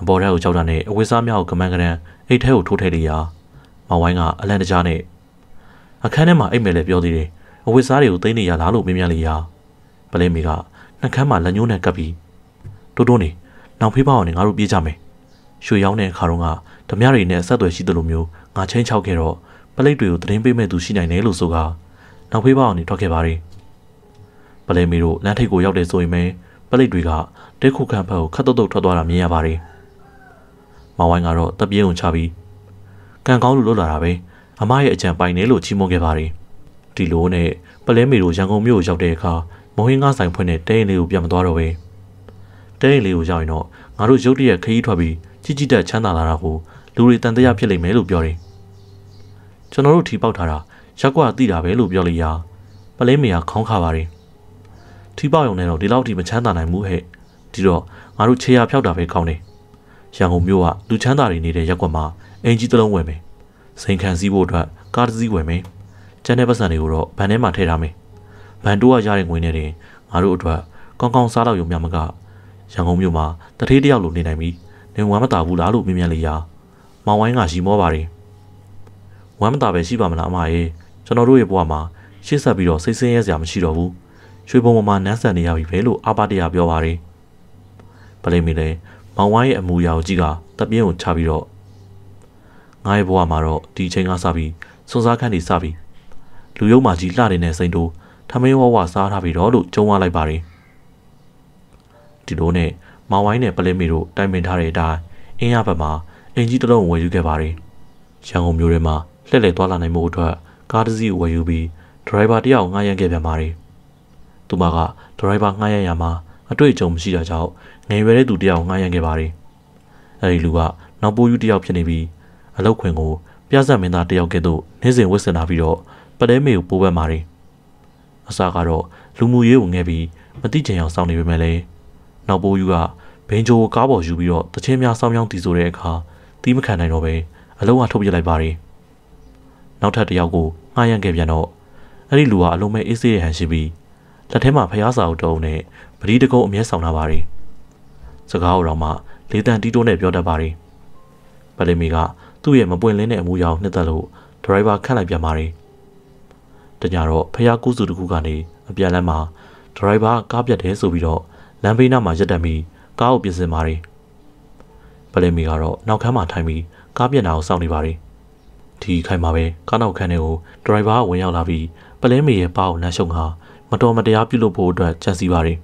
အပေါ်ထဲကိုကြောက်တာနဲ့အဝိစားများကိုကမန်းကရန်အိတ်ထဲကိုထိုးထည့်လိုက်ရာမောင်ဝိုင်းကအလန်တကြားနဲ့အခန်းထဲမှာအိတ်မယ်လည်းပြောသေးတယ်အဝိစားတွေကိုသိမ်းနေရလားလို့မေးမြန်းလိုက်ရာပလဲမေကနှက်ခမ်းမှာလက်ညှိုးနဲ့ကပ်ပြီးတိုးတိုးနေနောင်ဖေးပါအောင်နေငါတို့ပြေးကြမယ်ရွှေရောင်းတဲ့အခါတုန်းကဓမြတွေနဲ့ဆက်သွယ်ရှိသလိုမျိုးငါချင်းချောက်ခဲ့တော့ပလိတ်တွေကိုသတင်းပေးမဲ့သူရှိနိုင်တယ်လို့ဆိုကနောက်ဖေးပါအောင်နေထွက်ခဲ့ပါတယ် ပလဲမေတို့လမ်းထိပ်ကိုရောက်တယ်ဆိုရင်ပဲပလိတ်တွေကတဲခုခံဘက်ကိုခတ်တုတ်တုတ်ထွက်သွားတာမြင်ရပါတယ်မောင်ဝိုင်းကတော့တပြေးုံချပြီးကန်ကောင်းလို့လွတ်လာတာပဲအမရဲ့အကြံပိုင်နေလို့ချီးမွမ်းခဲ့ပါတယ်ဒီလိုနဲ့ပလဲမေတို့ရန်ကုန်မြို့ကိုရောက်တဲ့အခါမဟင်းကားဆိုင်ဖွင့်တဲ့တဲရင်လေးကိုပြန်မသွားတော့ပဲတဲရင်လေးကိုရောက်ရင်တော့ငါတို့ရုတ်တရက်ခရီးထွက်ပြီးကြီးကြီးတက်ချမ်းသာလာတာကိုလူတွေတန်တရားဖြစ်လိမ့်မယ်လို့ပြောတယ်ကျွန်တော်တို့ထီပေါက်ထားတာရက်ကွာသိတာပဲလို့ပြောလိုက်ရာပလဲမေကခေါင်းခါပါတယ် ထီပေါက်ရုံနဲ့တော့ဒီလောက်ထိမချမ်းသာနိုင်ဘူးဟဲ့ဒီတော့ငါတို့ခြေရဖြောက်တာပဲကောင်းတယ်ရန်ကုန်မြို့ကလူချမ်းသာတွေနေတဲ့ရက်ကွက်မှာအင်ကြီးတစ်လုံးဝယ်မယ်စိန်ခံစည်းဖို့အတွက်ကားတစ်စီးဝယ်မယ်ကျန်တဲ့ပတ်စံတွေကိုတော့ဗန်ထဲမှာထည့်ထားမယ်ဗန်တိုးကရတဲ့ငွေနဲ့တင်ငါတို့အတွက်ကောင်းကောင်းစားတော့ရုံများမကရန်ကုန်မြို့မှာတထေးတယောက်လိုနေနိုင်ပြီနေဝမ်းမတာဘူးလားလို့မြင်မြန်လေးရာမောင်ဝိုင်းကရီမောပါတယ်ဝမ်းမတာပဲရှိပါမလားအမရေကျွန်တော်တို့ရဲ့ဘဝမှာရှေ့ဆက်ပြီးတော့စိတ်ဆင်းရဲစရာမရှိတော့ဘူး ရွှေဘုံပေါ်မှာနန်းဆန်နေရပြီပဲလို့အာပါတရပြောပါတယ်ပလိမ့်မီလည်းမောင်ဝိုင်းရဲ့အမူအရာကိုကြည့်ကတပြင်းကိုချပြီးတော့ငါရဲ့ဘဝမှာတော့ဒီချိန်ကစပြီးစွန်စားခန့်နေစပြီးလူယုံမာကြီးလှနေတဲ့စိန်တိုးထမင်းဝဝစားထားပြီးတော့လို့ကြုံရလိုက်ပါတယ်ဒီလိုနဲ့မောင်ဝိုင်းနဲ့ပလင်းမီတို့တိုင်ပင်ထားတဲ့အတိုင်းအင်းရဘက်မှာအင်ကြီးတစ်လုံးဝယ်ယူခဲ့ပါတယ်ရန်ကုန်မြို့ထဲမှာလှည့်လည်သွားလာနိုင်မှုအတွက်ကားတစ်စီးဝယ်ယူပြီးဒရိုင်ဘာတယောက်ငှားရမ်းခဲ့ပြန်ပါတယ် သူမကဒရိုင်ဘာငှားရမ်းရမှာအတွေ့အကြုံမရှိတာကြောင့်ငယ်ရွယ်တဲ့သူတယောက်ငှားရမ်းခဲ့ပါတယ်အဲဒီလူကနောက်ပိုးယူတယောက်ဖြစ်နေပြီးအလောက်ခွင်ကိုပြဿမင်းသားတယောက်ကဲ့သို့နေ့စဉ်ဝတ်ဆင်လာပြီးတော့ပလဲမေကိုပိုးပတ်ပါတယ်အစားကတော့လူမှုရေးကိုငဲပြီးမတိချင်အောင်စောင့်နေပေမဲ့လည်းနောက်ပိုးယူကဘင်ဂျိုကိုကားပေါ်ယူပြီးတော့တချင်းများစောင်းမြောင်းတီဆိုတဲ့အခါတီးမခံနိုင်တော့ပဲအလုံးဝထုတ်ပြလိုက်ပါတယ်နောက်ထပ်တစ်ယောက်ကိုငှားရမ်းခဲ့ပြန်တော့အဲ့ဒီလူကအလုံးမဲ့အေးဆေးရဟန်ရှိပြီး လက်ထဲမှာဖျားစာအုပ်တုံးနဲ့ပတိတကုံအမျက်ဆောင်ထားပါတယ်စကားတော်မှလေးတန်တီးတိုးနဲ့ပြောတတ်ပါတယ်ပလီမီကသူ့ရဲ့မပွင့်လင်းတဲ့အမူအရာကိုနှစ်သက်လို့ဒရိုင်ဘာခန့်လိုက်ပြန်ပါတယ်တညတော့ဖျားကူးစုတစ်ခုကနေအအပြန်လမ်းမှာဒရိုင်ဘာကားပြတ်တယ်ဆိုပြီးတော့လမ်းဘေးနားမှာရပ်တန့်ပြီးကားကိုပြင်ဆင်ပါတယ်ပလဲမီကတော့နောက်ခန်းမှာထိုင်ပြီးကားပြတ်တာကိုစောင့်နေပါတယ်ဒီခိုင်မှာပဲကားနောက်ခန်းထဲကိုဒရိုင်ဘာကဝင်ရောက်လာပြီးပလဲမီရဲ့ပါးကိုလမ်းရှုံက မတော်မတရားပြုလုပ်ဖို့အတွက်ကြံစီပါတယ်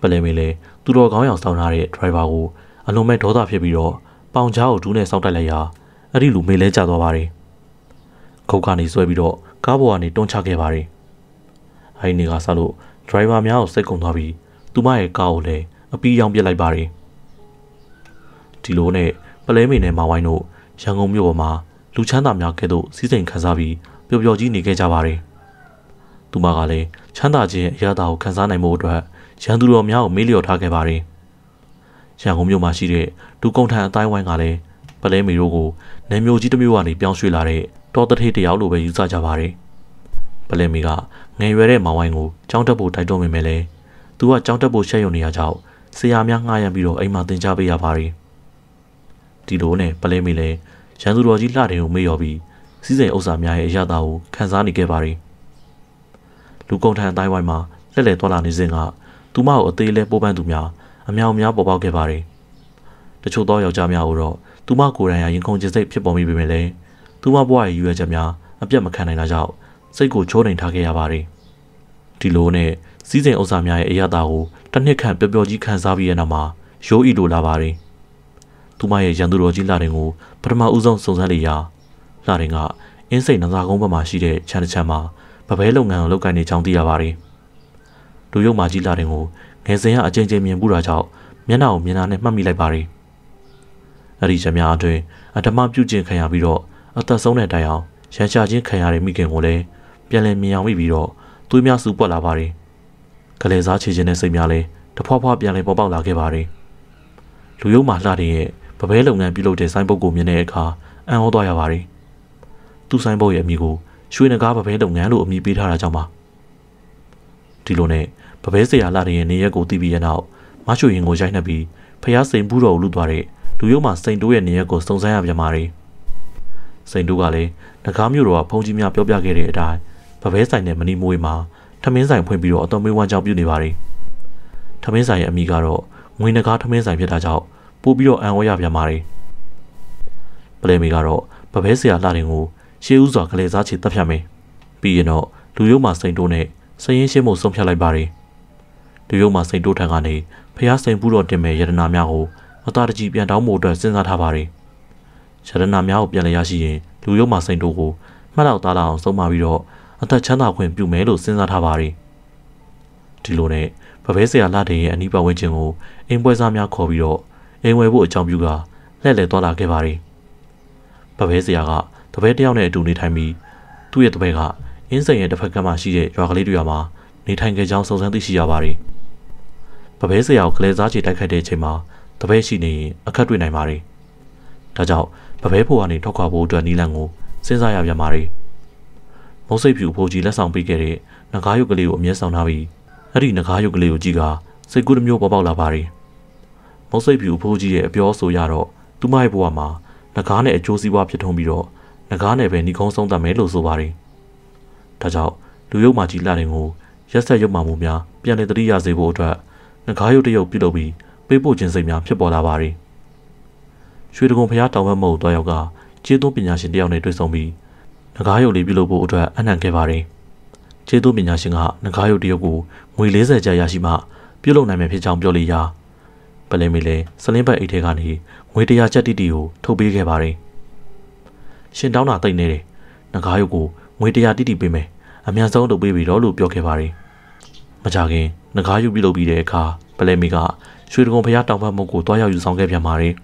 ပလဲမီလည်းသူတော်ကောင်းရောက်ဆောင်ထားတဲ့ဒရိုင်ဘာကိုအလုံးမဲ့ဒေါသဖြစ်ပြီးတော့ပေါင်ချားကိုဒူးနဲ့စောင့်တိုက်လိုက်ရာအဲ့ဒီလူမေလဲကျသွားပါတယ်ခုတ်ကနေဆွဲပြီးတော့ကားပေါ်ကနေတွန်းချခဲ့ပါတယ်အဲဒီနေ့ကစလို့ဒရိုင်ဘာများကိုစိတ်ကုန်သွားပြီးသူမရဲ့ကားကိုလည်းအပီးရောင်းပစ်လိုက်ပါတယ်ဒီလိုနဲ့ပလဲမီနဲ့မဝိုင်းတို့ရန်ကုန်မြို့ပေါ်မှာလူချမ်းသာများကဲ့သို့စီးစိမ်ခန်းစားပြီးပျော်ပျော်ကြီးနေခဲ့ကြပါတယ် သူမကလည်းချမ်းသာခြင်းရဲ့အရာတာကိုခန်းစားနိုင်မှုအတွက်ရန်သူတော်များကိုမေးလျော်ထားခဲ့ပါတယ်ရန်ကုန်မြို့မှာရှိတဲ့ဒူကုံထန်အတိုင်းဝိုင်းကလည်းပလဲမီတို့ကိုနေမျိုးကြီးတစ်မျိုးကနေပြောင်းရွှေ့လာတဲ့တော်တထေးတယောက်လိုပဲယူဆကြပါတယ်ပလဲမီကငယ်ရွယ်တဲ့မောင်ဝိုင်းကိုကြောင်းတက်ဖို့တိုက်တွန်းမိမယ်လေသူကကြောင်းတက်ဖို့ရှက်ရုံနေရကြောင်းဆရာများငှားရမ်းပြီးတော့အိမ်မှာသင်ကြားပေးရပါတယ်ဒီလိုနဲ့ပလဲမီလည်းရန်သူတော်ကြီးလှတယ်ကိုမေ့ရော်ပြီးစီးစိမ်ဥစ္စာများရဲ့အရာတာကိုခန်းစားနေခဲ့ပါတယ် လူကုန်ထန်အတိုင်းဝိုင်းမှာလက်လက်သွားလာနေစဉ်ကသူမကိုအသေးလဲပိုးပန်းသူများအမြောင်များပေါ်ပေါက်ခဲ့ပါတယ်တချို့သောယောက်ျားများကိုတော့သူမကိုယ်တိုင်ရရင်ခုန်ခြင်းစိတ်ဖြစ်ပေါ်မိပေမဲ့လည်းသူမဘဝရဲ့ရွယ်ချက်များအပြတ်မခံနိုင်တာကြောင့်စိတ်ကိုချိုးနှိမ်ထားခဲ့ရပါတယ်ဒီလိုနဲ့စီးစိမ်ဥစ္စာများရဲ့အရာတာကိုတစ်နှစ်ခန့်ပျော်ပျော်ကြီးခံစားပြီးရနောက်မှာရိုးဤလိုလာပါတယ်သူမရဲ့ရန်သူတော်ကြီးလာတဲ့ကိုပထမဦးဆုံးစုံစမ်းလေရာလာတဲ့ကအင်းစိန်နဇာကုန်းဘက်မှာရှိတဲ့ခြံတစ်ခြံမှာ ဗပဲလုပ်ငန်းကိုလုပ်ကိုင်နေကြောင်းသိရပါတယ်လူရုပ်မာကြီးလာတဲ့ကိုငယ်စဉ်ကအချင်းချင်းမြင်မှုတာကြောင့်မျက်နှာကိုမြင်တာနဲ့မှတ်မိလိုက်ပါတယ်အဲ့ဒီချက်များအတွင်းအဓမ္မပြုကျင့်ခံရပြီးတော့အသက်ဆုံးတဲ့တိုင်အောင်ရန်ချခြင်းခံရတဲ့မိခင်ကိုလည်းပြန်လည်မြင်အောင်မိပြီးတော့သွေးများစုပွက်လာပါတယ်ကလေးစားချေခြင်းတဲ့စိတ်များလည်းတဖွာဖွာပြန်လည်ပေါ်ပေါက်လာခဲ့ပါတယ်လူရုပ်မာလှတဲ့ရဲ့ဗပဲလုပ်ငန်းပြုလုပ်တဲ့ဆိုင်းပုတ်ကိုမြင်တဲ့အခါအံ့ဩသွားရပါတယ်သူ့ဆိုင်းပုတ်ရဲ့အမည်ကို ရွှေနဂါးဗပဲလုပ်ငန်းလို့အမည်ပေးထားတာကြောင့်ပါဒီလိုနဲ့ဗပဲဆရာလာတဲ့ရဲ့နေရက်ကိုသိပြီးရနောက်မရွှေရင်ကိုရိုက်နှက်ပြီးဖျားစိန်ဘူးတော်ကိုလူသွားတဲ့လူရုံမှာစိန်တိုးရဲ့နေရက်ကိုစုံစမ်းရပြန်ပါတယ်စိန်တိုးကလည်းငကားမျိုးတော်ကဖုန်ကြီးများပြောပြခဲ့တဲ့အတိုင်းဗပဲဆိုင်နဲ့မနီမွေးမှာထမင်းဆိုင်ဖွင့်ပြီးတော့အတော်မေးဝမ်းကြောင်းပြုနေပါတယ်ထမင်းဆိုင်ရဲ့အမိကတော့ငွေငကားထမင်းဆိုင်ဖြစ်တာကြောင့်ပို့ပြီးတော့အံ့ဩရပြန်ပါတယ်ပလဲမီကတော့ဗပဲဆရာလှတင်ကို ရှေးဥစွာကလေးစားချေတက်ဖြတ်မယ်ပြီးရင်တော့လူရုံမှာစိန်တိုးနဲ့စရင်ရှင်းမှုဆုံးဖြတ်လိုက်ပါတယ်လူရုံမှာစိန်တိုးထံကနေဖះစိန်ဘူးတော်တင်မဲ့ယတနာများကိုအသာတကြီးပြန်တောင်းမှုအတွက်စဉ်းစားထားပါတယ်ယတနာများကိုပြန်လည်ရရှိရင်လူရုံမှာစိန်တိုးကိုမှတ်လောက်သားလာအောင်ဆုံးမပြီးတော့အသက်ချမ်းသာခွင့်ပြုမယ်လို့စဉ်းစားထားပါတယ်ဒီလိုနဲ့ဗပဲဆရာလာတဲ့ရဲ့အနီးပတ်ဝန်းကျင်ကိုအိမ်ပွဲစားများခေါ်ပြီးတော့အိမ်ဝယ်ဖို့အကြောင်းပြုကလှည့်လည်သွားလာခဲ့ပါတယ်ဗပဲဆရာက တပည့်တယောက်နဲ့အတူနေထိုင်ပြီးသူ့ရဲ့တပည့်ကအင်းစိန်ရဲ့တစ်ဖက်ကမ်းမှာရှိတဲ့ရွာကလေးတွေမှာနေထိုင်ခဲ့ကြောင်းစုံစမ်းသိရှိရပါတယ်။ပပဲဆရာကိုကလေးစားချေတိုက်ခိုက်တဲ့အချိန်မှာတပည့်ရှိနေရင်အခက်တွေ့နိုင်ပါတယ်။ဒါကြောင့်ပပဲဖို့ကနေထွက်ခွာဖို့အတွက်နီလန်ကိုစဉ်းစားရပြန်ပါတယ်။မုတ်စိတ်ဖြူဖိုးကြီးလက်ဆောင်ပေးခဲ့တဲ့ငကားရုပ်ကလေးကိုအမျက်ဆောင်ထားပြီးအဲ့ဒီငကားရုပ်ကလေးကိုကြည့်ကစိတ်ကူးတစ်မျိုးပေါ်ပေါက်လာပါတယ်။မုတ်စိတ်ဖြူဖိုးကြီးရဲ့အပြောဆိုရတော့သူမရဲ့ဘဝမှာငကားနဲ့အကျိုးစီးပွားဖြစ်ထုံးပြီးတော့ ငကားနဲ့ပဲညီကုန်းဆုံးတတ်မယ်လို့ဆိုပါတယ်။ဒါကြောင့်လူရုပ်မာကြီးလာတဲ့ကိုရက်ဆက်ရုပ်မာမှုများပြန်လည်တတိယစေဖို့အတွက်ငကားရုပ်တရုပ်ပြုလုပ်ပြီးပေးပို့ခြင်းစိတ်များဖြစ်ပေါ်လာပါတယ်။ရွှေတကုံဖျားတောင်ဘက်မဟုတ်သွားရောက်ကကျေးသွန်းပညာရှင်တယောက်နဲ့တွေ့ဆုံပြီးငကားရုပ်လေးပြုလုပ်ဖို့အတွက်အနှံခဲ့ပါတယ်။ကျေးသွန်းပညာရှင်ကငကားရုပ်တရုပ်ကိုငွေ40ကျပ်ရရှိမှပြုလုပ်နိုင်မယ်ဖြစ်ကြောင်းပြောလေရာပလဲမီလဲစလင်းဘက်အိတ်ထဲကနေငွေ100ကျပ်တိတိကိုထုတ်ပေးခဲ့ပါတယ်။ ရှင်တောင်းတာတိတ်နေတယ်။ငကားရုပ်ကိုငွေ100တိတိပေးမယ်။အများဆုံးလုပ်ပေးပြီတော့လို့ပြောခဲ့ပါတယ်။မကြခင်ငကားရုပ်ပြုလုပ်ပြီးတဲ့အခါပလဲမီကရွှေတကုံဖျားတောင်ဘက်မုတ်ကိုတွားရောက်ယူဆောင်ခဲ့ပြန်ပါတယ်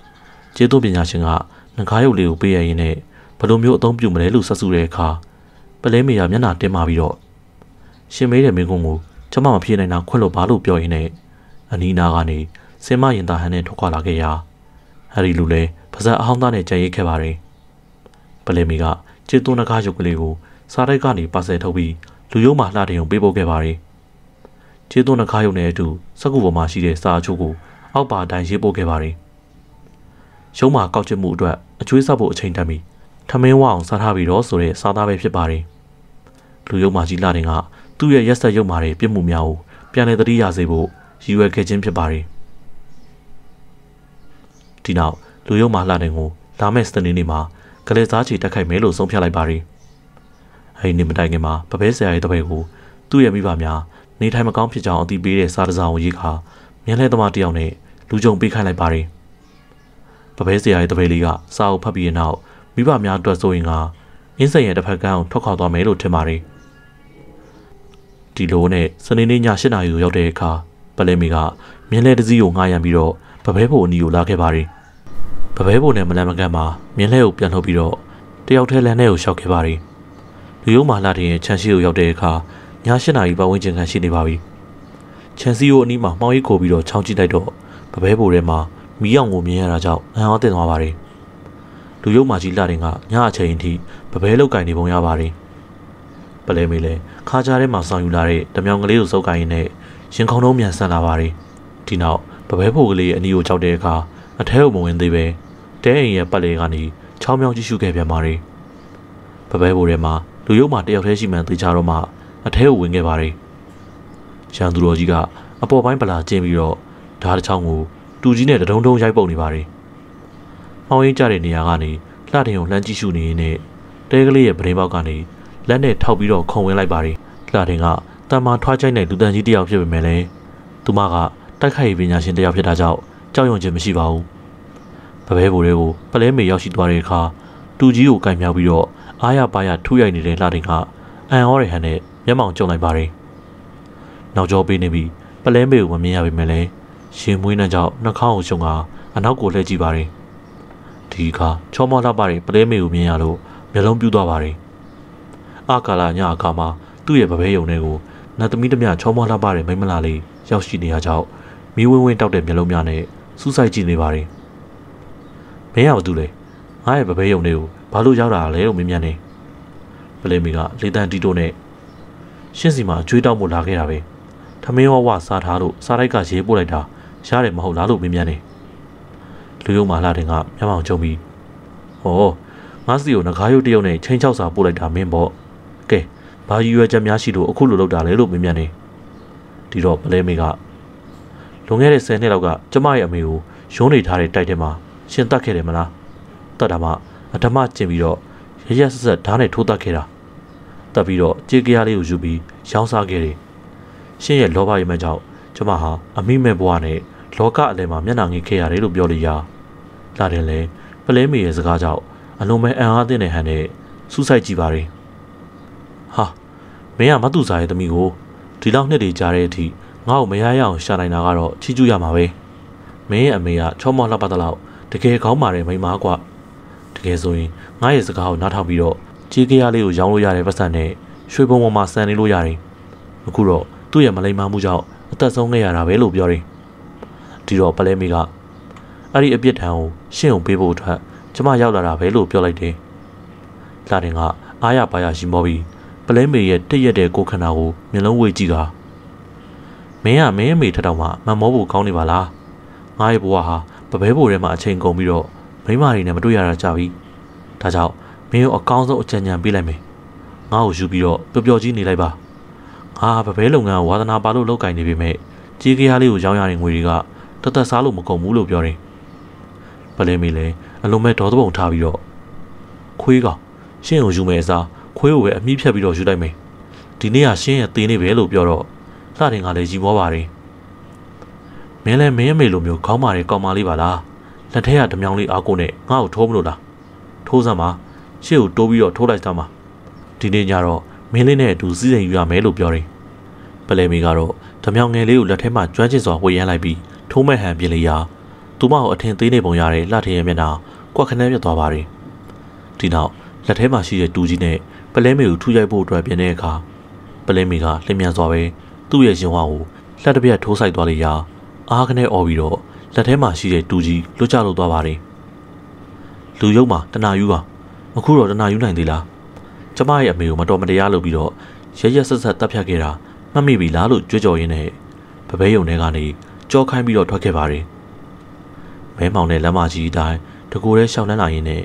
။ကျေးဇူးပညာရှင်ကငကားရုပ်လေးကိုပေးရရင်နဲ့ဘယ်လိုမျိုးအသုံးပြုမလဲလို့ဆက်စုတဲ့အခါပလဲမီကမျက်နှာတင်းမာပြီးတော့ရှင်မေးတဲ့မင်းကုန်းကိုကျမမဖြေနိုင်တာခွက်လို့ဘာလို့ပြောရင်းနဲ့အနီးနာကနေစင်မရင်သားဟန်နဲ့ထွက်ခွာလာခဲ့ရာအဲဒီလူလဲပါဇက်အဟောင်းသားနဲ့ကြံရိတ်ခဲ့ပါတယ် ပလဲမီကကျေသွန်းနကားရုပ်ကလေးကိုစားတိုက်ကနေပါဆယ်ထုတ်ပြီးလူရုံးမှလှတဲ့ုံပေးပို့ခဲ့ပါတယ်ကျေသွန်းနကားရုပ်နဲ့အတူစက်ကူပေါ်မှာရှိတဲ့စာအချို့ကိုအောက်ပါအတိုင်းရေးပို့ခဲ့ပါတယ်ရုံးမှာကောက်ချစ်မှုအတွက်အကျွေးဆောက်ဖို့အချိန်တန်ပြီးထမင်းဝအောင်စားထားပြီးတော့ဆိုတဲ့စားသားပဲဖြစ်ပါတယ်လူရုံးမှာကြီးလာတဲ့ကသူ့ရဲ့ရက်ဆက်ရုပ်မာတဲ့ပြစ်မှုများကိုပြန်လည်သတိရစေဖို့ရည်ရွယ်ခဲ့ခြင်းဖြစ်ပါတယ်ဒီနောက်လူရုပ်မာလှတဲ့ကိုလာမယ့်စနေနေ့မှာ ကလေးစားချီတက်ခိုက်မယ်လို့ဆုံးဖြတ်လိုက်ပါတယ်အဲဒီနေ့မတိုင်ခင်မှာပပဲဆရာရဲ့တပည့်ကိုသူ့ရဲ့မိဘများနေထိုင်မကောင်းဖြစ်ကြောင်းအသိပေးတဲ့စာတစ်စောင်ကိုရေးခါမြင်းလဲသမားတစ်ယောက်နဲ့လူကြုံပေးခိုင်းလိုက်ပါတယ်ပပဲဆရာရဲ့တပည့်လေးကစာအုပ်ဖတ်ပြီးတဲ့နောက်မိဘများအတွက်ဆိုရင်ကအင်းစိန်ရဲ့တစ်ဖက်ကန်းကိုထွက်ခွာသွားမယ်လို့ထင်ပါတယ်ဒီလိုနဲ့စနေနေ့ည8နာရီကိုရောက်တဲ့အခါပလဲမီကမြင်းလဲတစ်စီးကိုငှားရမ်းပြီးတော့ပပဲဖို့အနီကိုလာခဲ့ပါတ ယ်ပပဲဖို့နဲ့မလန်မကန်မှာမြင်းလဲကိုပြန်လှုပ်ပြီးတော့တယောက်ထဲလမ်းထဲကိုရှောက်ခဲ့ပါတယ်လူယုံမာလာတင်ရဲ့ခြံရှိကိုရောက်တဲ့အခါည8နာရီပတ်ဝန်းကျင်ခန့်ရှိနေပါပြီခြံစည်းကိုအနီးမှာမှောင်ရိပ်ခိုပြီးတော့ချောင်းကြည့်လိုက်တော့ပပဲဖို့ထဲမှာမီးအောင်ကိုမြင်ရတာကြောင့်အံ့အားသင့်သွားပါတယ်လူယုံမာကြီးလာတင်ကညအချိန်အထိပပဲလောက်ကင်နေပုံရပါတယ်ပလဲမေလဲခါကြားထဲမှာဆောင်ယူလာတဲ့တမြောင်ကလေးကိုစုပ်ကိုင်ရင်းနဲ့ရင်ခုန်လုံးမြန်ဆန်လာပါတယ်ဒီနောက်ပပဲဖို့ကလေးအနီးကိုကြောက်တဲ့အခါအထဲကိုမဝင်သေးပဲ တဲအိမ်ရဲ့ပတ်လေကနေချောင်းမြောင်းကြည့်ရှုခဲ့ပြန်ပါတယ်ပပဲဖို့ထဲမှာလူယုံမာတယောက်တည်းရှိမှန်သိချတော့မှအထဲကိုဝင်ခဲ့ပါတယ်ရန်သူတော်ကြီးကအပေါ်ပိုင်းပလာကျင်းပြီးတော့ဓာတ်တစ်ချောင်းကိုတူကြီးနဲ့တဒုံဒုံရိုက်ပုတ်နေပါတယ်။မောင်ရင်ကြတဲ့နေရာကနေလှတင်ကိုလှမ်းကြည့်ရှုနေရင်းနဲ့တဲကလေးရဲ့ပရင်းပေါက်ကနေလက်နဲ့ထောက်ပြီးတော့ခုံဝင်လိုက်ပါတယ်။လှတင်ကတန်မာထွားချိုက်တဲ့လူတန်ကြီးတစ်ယောက်ဖြစ်ပေမဲ့လည်းသူမကတိုက်ခိုက်ရေးပညာရှင်တစ်ယောက်ဖြစ်တာကြောင့်ကြောက်ရွံ့ခြင်းမရှိပါဘူး။ ပပဲဘူတွေကိုပလဲမေရောက်ရှိသွားတဲ့အခါတူကြီးကိုကင်မြောက်ပြီးတော့အားရပါရထူရိုက်နေတဲ့လှတင်ကအန်ဟောရဟန်နဲ့မျက်မှောင်ကျုံလိုက်ပါတယ်။နောက်ကျောပေးနေပြီးပလဲမေကိုမမြင်ရပေမဲ့လည်းရင်မွေးနှံကြောင့်နှာခေါင်းကိုရှုံကအနောက်ကိုလှည့်ကြည့်ပါတယ်။ဒီအခါချောမောလှပတဲ့ပလဲမေကိုမြင်ရလို့မျက်လုံးပြူးသွားပါတယ်။အာကာလာညအခါမှာသူ့ရဲ့ပပဲယုံတွေကိုနတ်သမီးတစ်မြချောမောလှပတဲ့မိန်းမလာလေးရောက်ရှိနေရကြောင်းမီးဝင်းဝင်းတောက်တဲ့မျက်လုံးများနဲ့စူးစိုက်ကြည့်နေပါတယ်။ မင်းရောက်သူလေငါရဲ့ပပဲယုံတွေကိုဘာလို့ရောက်တာလဲလို့မင်းမြန်နေ။ပလဲမေကလေတန်တီတိုနဲ့ရှင်းစီမှာအကျွေးတောက်ဖို့လာခဲ့တာပဲ။ထမင်းဝဝစားထားလို့စားတိုက်ကရေးပို့လိုက်တာရတယ်မဟုတ်လားလို့မင်းမြန်နေလူယုံမာလာတင်ကမျက်မှောင်ကျုံပြီးဟောငါစီကိုငကားရုပ်တရုပ်နဲ့ချင်းချောက်စာပို့လိုက်တာမင်းပေါ့ကဲဘာရည်ရွယ်ချက်များရှိလို့အခုလိုလုပ်တာလဲလို့မင်းမြန်နေဒီတော့ပလဲမေကလွန်ခဲ့တဲ့10နှစ်လောက်ကကျမရဲ့အမေကိုရုံးနေထားတဲ့တိုက်ထဲမှာ ရှင်တက်ခဲ့တယ်မလားတတ်တာမှအဓမ္မကျင်ပြီးတော့ရရဆက်ဆက်ဓာတ်နဲ့ထိုးတက်ခဲ့တာတက်ပြီးတော့ကြေကရလေးကိုယူပြီးရောင်းစားခဲ့တယ်ရှင်ရဲ့လောဘရမကြောင့်ကျမဟာအမိမဲ့ဘဝနဲ့လောကအလယ်မှာမျက်နှာငိခဲ့ရတယ်လို့ပြောလို့ရလာတယ်လေပလဲမေရဲ့စကားကြောင့်အလုံးမဲအံအားသင့်တဲ့ဟန်နဲ့စူးစိုက်ကြည့်ပါရင်ဟာမင်းကမတူစားရဲ့သမီးကိုဒီလောက်နှစ်တွေကြာတဲ့အထိငါ့ကိုမရရအောင်ရှာနိုင်တာကတော့ချီးကျူးရမှာပဲမင်းရဲ့အမေကချောမောလှပတဲ့လောက် တကယ်ကောင်းပါတယ်မိန်းမကွာတကယ်ဆိုရင်ငါရဲ့စကားကိုနားထောင်ပြီးတော့ကြီးကရလေးကိုရောင်းလို့ရတဲ့ပတ်စံနဲ့ရွှေဘုံပေါ်မှာစံနေလို့ရတယ်အခုတော့သူ့ရဲ့မလိမ္မာမှုကြောင့်အသက်ဆုံးခဲ့ရတာပဲလို့ပြောတယ်ဒီတော့ပလဲမေကအဲ့ဒီအပြစ်ထံကိုရှင့်ုံပေးဖို့အတွက်ကျမရောက်လာတာပဲလို့ပြောလိုက်တယ်လာတင်ကအားရပါရရှိမောပြီးပလဲမေရဲ့တည့်ရက်တဲ့ကိုယ်ခန္ဓာကိုမျက်လုံးဝေးကြည့်ကမင်းကမင်းအမေထထောင်မှမမောဖို့ကောင်းနေပါလားငါရဲ့ဘဝဟာ ပပဲဘိုထဲမှာအချိန်ကုန်ပြီးတော့မိမတွေနဲ့မတွေ့ရတာကြပြီဒါကြောင့်မင်းကိုအကောင်းဆုံးအကြံဉာဏ်ပေးလိုက်မယ်ငါ့ကိုယူပြီးတော့ပျော်ပျော်ကြီးနေလိုက်ပါငါပပဲလုပ်ငန်းဝါသနာပါလို့လုပ်ကင်နေပေမဲ့ကြီးကရားလေးကိုရောင်းရတဲ့ငွေတွေကတသက်စားလို့မကုန်ဘူးလို့ပြောတယ်ပလဲမေလည်းအလုံးမဲ့ဒေါသပုံထားပြီးတော့ခွေးကောင်ရှင်းကိုယူမယ်အစားခွေးကိုပဲအမိဖြတ်ပြီးတော့ယူလိုက်မယ်ဒီနေ့ကရှင်းရဲ့သေးနေပဲလို့ပြောတော့လှတင်ကလည်းရီမောပါတယ် မင်းလည်းမင်းအမေလိုမျိုးခေါင်းမာတဲ့ကောင်မလေးပါလားလက်ထက်ကဓမြောင်လေးအားကိုနဲ့ငါ့ကိုထိုးမလို့လားထိုးစမ်းပါရှေ့ကိုတိုးပြီးတော့ထိုးလိုက်စမ်းပါဒီနေ့ညတော့မင်းလေးနဲ့အတူစီးစိမ်ယူရမယ်လို့ပြောတယ်ပလဲမီကတော့ဓမြောင်ငယ်လေးကိုလက်ထဲမှာကျွမ်းကျင်စွာဝေရမ်းလိုက်ပြီးထိုးမဲ့ဟန်ပြင်လိုက်ရာသူမကိုအထင်သေးနေပုံရတဲ့လှထရဲ့မျက်နှာကွက်ခနဲပြတ်သွားပါတယ်ဒီနောက်လက်ထဲမှာရှိတဲ့တူကြီးနဲ့ပလဲမေကိုထူရိုက်ဖို့အတွက်ပြင်တဲ့အခါပလဲမေကလျင်မြန်စွာပဲသူ့ရဲ့ရင်ဝါကိုလက်တစ်ပြက်ထိုးဆိုင်သွားလိုက်ရာ အားကနေអော်ပြီးတော့လက်ထဲမှာရှိတဲ့တူကြီးလွတ်ကျလို့သွားပါတယ်လူယုံမှာတနာယူပါအခုတော့တနာယူနိုင်သေးလားကျမရဲ့အမေကိုမတော်မတရားလုပ်ပြီးတော့ရရက်ဆက်ဆက်တပ်ဖြတ်ခဲ့တာမှတ်မိပြီလားလို့ကြွကြော်ရင်းနဲ့ပပဲယုံထဲကနေကြောခိုင်းပြီးတော့ထွက်ခဲ့ပါတယ်မဲမောင်နဲ့လမ်းမကြီးအတိုင်းတကူရဲရှောင်းလန်းလာရင်းနဲ့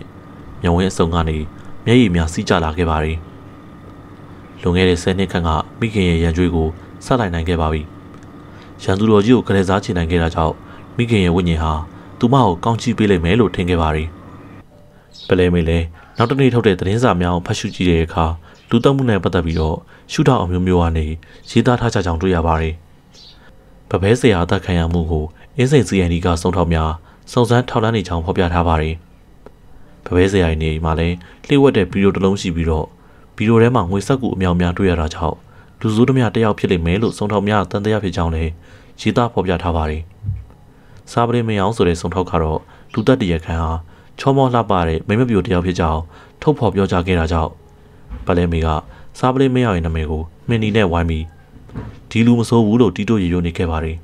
မြဝင်းအစုံကနေမျက်ရည်များစီးကျလာခဲ့ပါတယ်လွန်ခဲ့တဲ့10နှစ်ခန့်ကမိခင်ရဲ့ရန်ကြွေးကိုစလိုက်နိုင်ခဲ့ပါပြီ ရန်သူတော်ကြီးကိုကလေးစားချင်နိုင်ခဲ့တာကြောင့်မိခင်ရဲ့ဝိညာဉ်ဟာသူမကိုကောင်းချီးပေးလိမ့်မယ်လို့ထင်ခဲ့ပါတယ်ပလဲမေလည်းနောက်တစ်နေ့ထုတ်တဲ့သတင်းစာများကိုဖတ်ရှုကြည့်တဲ့အခါလူတက်မှုနဲ့ပတ်သက်ပြီးတော့ရှုထောင့်အမျိုးမျိုးကနေရေးသားထားကြကြောင်းတွေ့ရပါတယ်ပပဲဆရာအသက်ခံရမှုကိုအင်းစိန် CND ကစုံထောက်များစုံစမ်းထောက်လှမ်းနေကြောင်းဖော်ပြထားပါတယ်ပပဲဆရာရဲ့နေမှာလည်းလှိဝက်တဲ့ဗီဒီယိုတစ်လုံးရှိပြီးတော့ဗီဒီယိုထဲမှာငွေဆက်ကူအမြောင်များတွေ့ရတာကြောင့် လူစုသမျှတစ်ယောက်ဖြစ်လိမ့်မယ်လို့စုံထောက်များတန်တရားဖြစ်ကြောင်းလည်းရေးသားဖော်ပြထားပါတယ်စားပရင်မယောင်ဆိုတဲ့စုံထောက်ကတော့လူတက်တရခန်ဟာချောမောလှပတဲ့မိမပြိုတယောက်ဖြစ်ကြောင်းထုတ်ဖော်ပြောကြားခဲ့တာကြောင့်ပလဲမီကစားပရင်မယောင်ရဲ့နာမည်ကိုမင်းနီနဲ့ဝိုင်းပြီးဒီလူမဆိုးဘူးလို့တီးတိုးရေရိုနေခဲ့ပါတယ်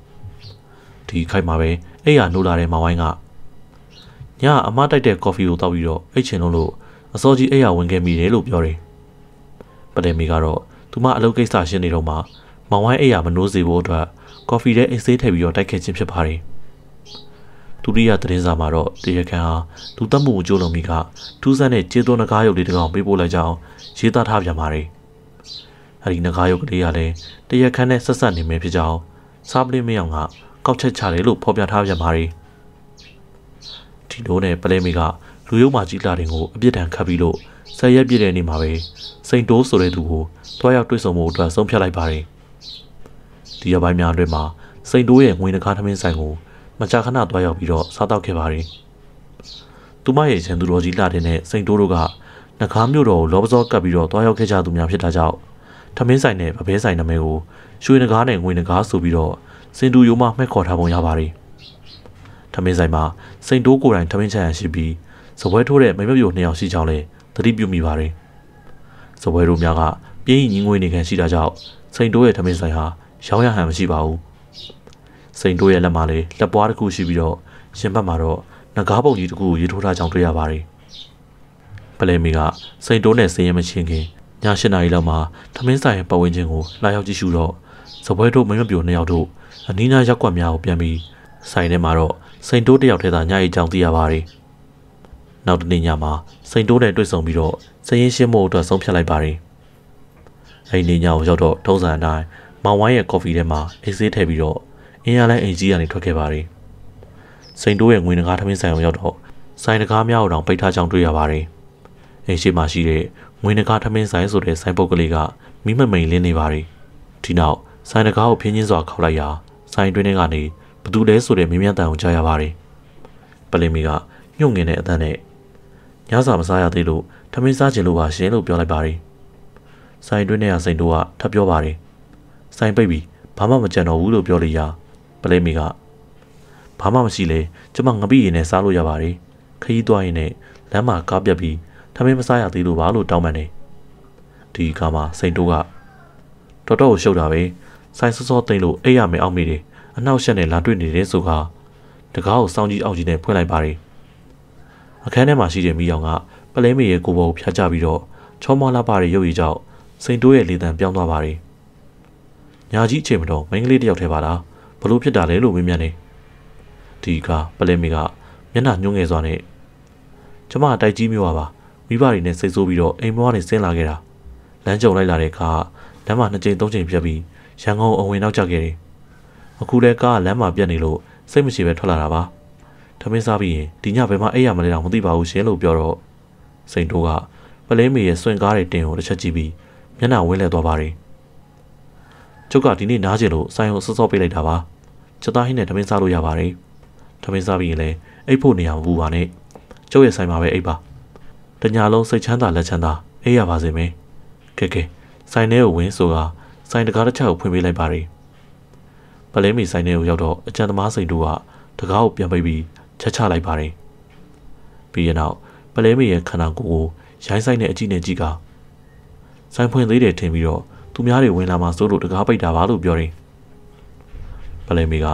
ဒီခိုက်မှာပဲအဲ့ရနှိုးလာတဲ့မောင်ဝိုင်းကညအမတိုက်တဲ့ကော်ဖီကိုတောက်ပြီးတော့အိတ်ချင်လို့လို့အစောကြီးအဲ့ရဝင်ခဲ့မိတယ်လို့ပြောတယ်ပလဲမီကတော့ သူမအလုပ်ကိစ္စရှင်းနေတော့မှမောင်ဝိုင်းအဲ့ရမနှိုးစေဖို့အတွက်ကော်ဖီထဲအိတ်ဆေးထည့်ပြီးတော့တိုက်ခဲ့ခြင်းဖြစ်ပါတယ်ဒုတိယသတင်းစာမှာတော့တရခန်ဟာသူတက်မှုကိုကြိုးလုံးမိကထူးဆန်းတဲ့ကျေးသွန်းနဂါးရုပ်လေးတစ်ကောင်ပေးပို့လိုက်ကြောင်းရေးသားထားပြန်ပါတယ်။အဲဒီနဂါးရုပ်ကလေးကလည်းတရခန်နဲ့ဆက်ဆက်နေမယ်ဖြစ်ကြောင်းစားပလင်းမယောင်ကကောက်ချက်ချတယ်လို့ဖော်ပြထားပြန်ပါတယ်။ဒီလိုနဲ့ပလဲမီကလူရုပ်မာကြီးလာတင်ကိုအပြစ်ဒဏ်ခတ်ပြီးလို့ ဆက်ရက်ပြည့်တဲ့နေ့မှာပဲစိန်တိုးဆိုတဲ့သူကိုတွားရောက်တွေ့ဆုံမှုအတွက်ဆုံးဖြတ်လိုက်ပါတယ်။ဒီရပိုင်းများအတွင်းမှာစိန်တိုးရဲ့ငွေနှကားထမင်းဆိုင်ကိုမကြာခဏတွားရောက်ပြီးတော့စားတောက်ခဲ့ပါတယ်။သူမရဲ့ချန်သူတော်ကြီးလာတဲ့နဲ့စိန်တိုးတို့ကနဂါးမြို့တော်ကိုလောပစောကပ်ပြီးတော့တွားရောက်ခဲ့ကြသူများဖြစ်တာကြောင့်ထမင်းဆိုင်နဲ့ဗပဲဆိုင်နာမည်ကိုရွှေနဂါးနဲ့ငွေနဂါးဆိုပြီးတော့စင်တူယိုမှမှဲ့ခေါ်ထားပုံရပါတယ်။ထမင်းဆိုင်မှာစိန်တိုးကိုယ်တိုင်ထမင်းချရန်ရှိပြီးစပွဲထိုးတဲ့မိမပြိုနှစ်ယောက်ရှိကြောင်းလည်း သတိပြုမိပါတယ်။စပွဲတို့များကပြင်းရင်ငွေနေခံရှိတာကြောင့်စိန်တိုးရဲ့ထမင်းဆိုင်ဟာရောင်းရဟန်မရှိပါဘူး။စိန်တိုးရဲ့လက်မှာလည်းလက်ပွားတစ်ခုရှိပြီးတော့ရင်ဘတ်မှာတော့ငကားပုံကြီးတစ်ခုကိုရေးထိုးထားကြောင်းတွေ့ရပါတယ်။ပလဲမီကစိန်တိုးနဲ့စည်ရင်မချင်းခင်ည၈နာရီလောက်မှာထမင်းဆိုင်ရဲ့ပတ်ဝန်းကျင်ကိုလာရောက်ကြည့်ရှုတော့စပွဲတို့မင်းမပြိုနှစ်ယောက်တို့အနီးနားရက်ကွက်များကိုပြန်ပြီးဆိုင်ထဲမှာတော့စိန်တိုးတစ်ယောက်ထဲသာညရီကြောင်းသိရပါတယ်။ နောက်တနေ့ညမှာစိန်တိုးနဲ့တွေ့ဆုံပြီးတော့စရင်ရှင်းဖို့အတွက်ဆုံးဖြတ်လိုက်ပါတယ်။အဲဒီနေ့ညကိုရောက်တော့ထုံးစံအတိုင်းမောင်ဝိုင်းရဲ့ကော်ဖီထဲမှာအိတ်ဆေးထည့်ပြီးတော့အင်းရလိုင်းအိမ်ကြီးကနေထွက်ခဲ့ပါတယ်။စိန်တိုးရဲ့ငွေငကားထမင်းဆိုင်အောင်ရောက်တော့ဆိုင်တကားများကိုတောင်ပိတ်ထားကြောင်းတွေ့ရပါတယ်။အိမ်ရှိမှရှိတဲ့ငွေငကားထမင်းဆိုင်ဆိုတဲ့ဆိုင်ပုတ်ကလေးကမိမမိန်လင်းနေပါတယ်။ဒီနောက်ဆိုင်တကားကိုဖြင်းချင်းစွာခောက်လိုက်ရာဆိုင်တွင်းထဲကနေဘသူလဲဆိုတဲ့မင်းမြန်တန်ကိုကြားရပါတယ်။ပလင်မီကညှို့ငင်တဲ့အတန်းနဲ့ ညစာမစားရသေးလို့ထမင်းစားချင်လို့ပါရှင်လို့ပြောလိုက်ပါတယ်။ဆိုင်တွင်းထဲကစိန်တိုးကထပ်ပြောပါတယ်။ဆိုင်ပိတ်ပြီးဘာမှမကြံတော့ဘူးလို့ပြောလိုက်ရာပလဲမီကဘာမှမရှိလေကျမငပိရင်နဲ့စားလို့ရပါတယ်ခရီးသွားရင်နဲ့လမ်းမှာကားပြက်ပြီးထမင်းမစားရသေးလို့ပါလို့တောင်းပန်တယ်ဒီအခါမှာစိန်တိုးကတော်တော်ကိုရှုပ်တာပဲဆိုင်စောစောသိမ့်လို့အိပ်ရမယ်အောက်မိတယ်အနောက်ရှက်နဲ့လာတွေ့နေတယ်ဆိုကတကားကိုစောင်းကြီးအောက်ကြီးနဲ့ဖွင့်လိုက်ပါတယ် အခန်းထဲမှာရှိတဲ့မိအောင်ကပလဲမေရဲ့ကိုဘောကိုဖျက်ချပြီးတော့ချောမောလာပါရဲ့ရုပ်ရည်ကြောင့်စိန်တိုးရဲ့လေတံပြောင်းသွားပါတယ်ညာကြီးအချိန်မတော်မိန်းကလေးတယောက်ထဲပါလားဘလို့ဖြစ်တာလဲလို့မေးမြန်းနေဒီကပလဲမီကမျက်နှာညှိုးငယ်စွာနဲ့ကျမတိုက်ကြီးမျိုးပါမိဘတွေနဲ့စိတ်ဆိုးပြီးတော့အိမ်ဘွားနေဆင်းလာခဲ့တာလမ်းကြုံလိုက်လာတဲ့အခါလမ်းမှာနှစ်ချိန်သုံးချိန်ပြတ်ပြီးရန်ကုန်အဝင်နောက်ကျခဲ့တယ်အခုလဲကားကလမ်းမှာပြတ်နေလို့စိတ်မရှိပဲထွက်လာတာပါ ထမင်းစားပြီးရင်ဒီညဘယ်မှာအိပ်ရမလဲတော့မသိပါဘူးရှင်လို့ပြောတော့စိန်တိုးကပလဲမေရဲ့စွန့်ကားတဲ့တင်ကိုတစ်ချက်ကြည့်ပြီးမျက်နှာဝင်းလဲသွားပါတယ်ကျုပ်ကဒီနေ့နားကျင်လို့ဆိုင်ကိုစောစောပေးလိုက်တာပါချက်သားဟင်းနဲ့ထမင်းစားလို့ရပါတယ်ထမင်းစားပြီးရင်လည်းအိပ်ဖို့နေရာမပူပါနဲ့ကျုပ်ရဲ့ဆိုင်မှာပဲအိပ်ပါတညာလုံးစိတ်ချမ်းသာလက်ချမ်းသာအိပ်ရပါစေမင်းကဲကဲဆိုင်ထဲကိုဝင်ဆိုကဆိုင်တကားတစ်ချက်ကိုဖွင့်ပေးလိုက်ပါတယ်ပလဲမီဆိုင်ထဲကိုရောက်တော့အကြံသမားစိန်တို့ကတကားကိုပြန်ပိတ်ပြီး ချက်ချလိုက်ပါတယ်ပြီးရနောက်ပလဲမီရဲ့ခန္ဓာကိုယ်ကိုရိုင်းဆိုင်တဲ့အကြည့်နဲ့ကြည့်ကဆိုင်ဖွင့်သေးတယ်ထင်ပြီးတော့သူများတွေဝင်လာမှစိုးလို့တကားပိတ်တာပါလို့ပြောတယ်ပလဲမီက